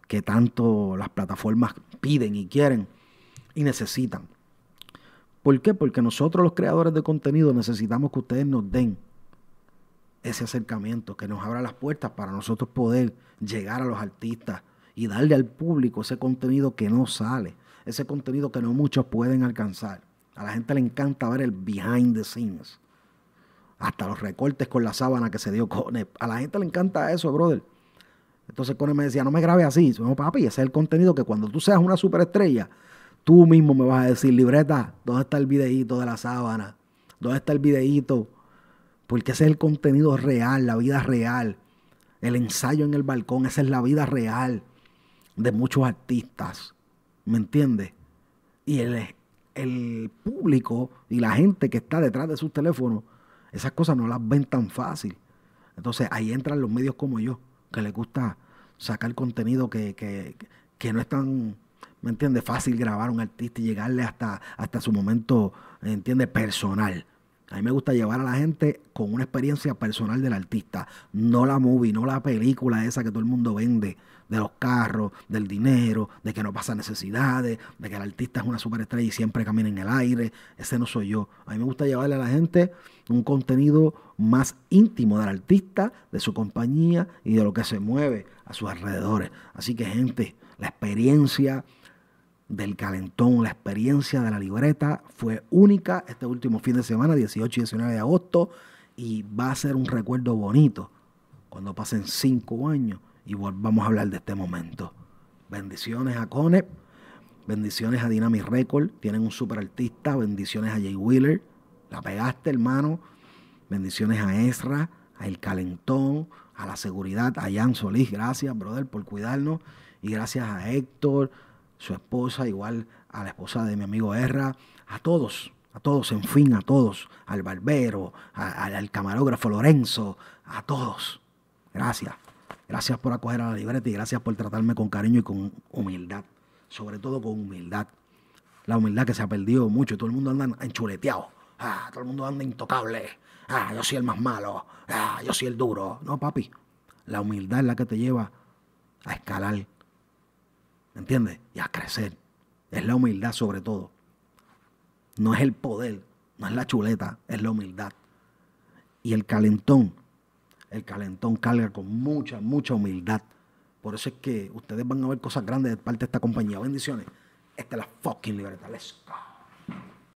que tanto las plataformas piden y quieren y necesitan. ¿Por qué? Porque nosotros los creadores de contenido necesitamos que ustedes nos den ese acercamiento, que nos abra las puertas para nosotros poder llegar a los artistas y darle al público ese contenido que no sale, ese contenido que no muchos pueden alcanzar. A la gente le encanta ver el behind the scenes. Hasta los recortes con la sábana que se dio Cone. A la gente le encanta eso, brother. Entonces Cone me decía, no me grabes así. No, papi, ese es el contenido que cuando tú seas una superestrella, tú mismo me vas a decir, libreta, ¿dónde está el videíto de la sábana? ¿Dónde está el videíto porque ese es el contenido real, la vida real. El ensayo en el balcón, esa es la vida real de muchos artistas. ¿Me entiendes? Y el, el público y la gente que está detrás de sus teléfonos, esas cosas no las ven tan fácil. Entonces ahí entran los medios como yo, que les gusta sacar contenido que, que, que no es tan, ¿me entiendes? Fácil grabar a un artista y llegarle hasta, hasta su momento, ¿me entiendes? Personal. A mí me gusta llevar a la gente con una experiencia personal del artista, no la movie, no la película esa que todo el mundo vende, de los carros, del dinero, de que no pasa necesidades, de que el artista es una superestrella y siempre camina en el aire. Ese no soy yo. A mí me gusta llevarle a la gente un contenido más íntimo del artista, de su compañía y de lo que se mueve a sus alrededores. Así que gente, la experiencia del calentón, la experiencia de la libreta fue única este último fin de semana, 18 y 19 de agosto, y va a ser un recuerdo bonito cuando pasen cinco años y volvamos a hablar de este momento. Bendiciones a Conep, bendiciones a Dynamic Record, tienen un super artista, bendiciones a Jay Wheeler, la pegaste hermano, bendiciones a Ezra, al Calentón, a la seguridad, a Jan Solís, gracias, brother, por cuidarnos. Y gracias a Héctor, su esposa, igual a la esposa de mi amigo Erra, a todos, a todos, en fin, a todos, al barbero, al camarógrafo Lorenzo, a todos. Gracias. Gracias por acoger a la libreta y gracias por tratarme con cariño y con humildad. Sobre todo con humildad. La humildad que se ha perdido mucho. Todo el mundo anda enchuleteado. Ah, todo el mundo anda intocable. Ah, yo soy el más malo. Ah, yo soy el duro. No, papi. La humildad es la que te lleva a escalar. ¿Me entiendes? Y a crecer. Es la humildad sobre todo. No es el poder, no es la chuleta, es la humildad. Y el calentón, el calentón carga con mucha, mucha humildad. Por eso es que ustedes van a ver cosas grandes de parte de esta compañía. Bendiciones. Esta es la fucking libertad. Let's go.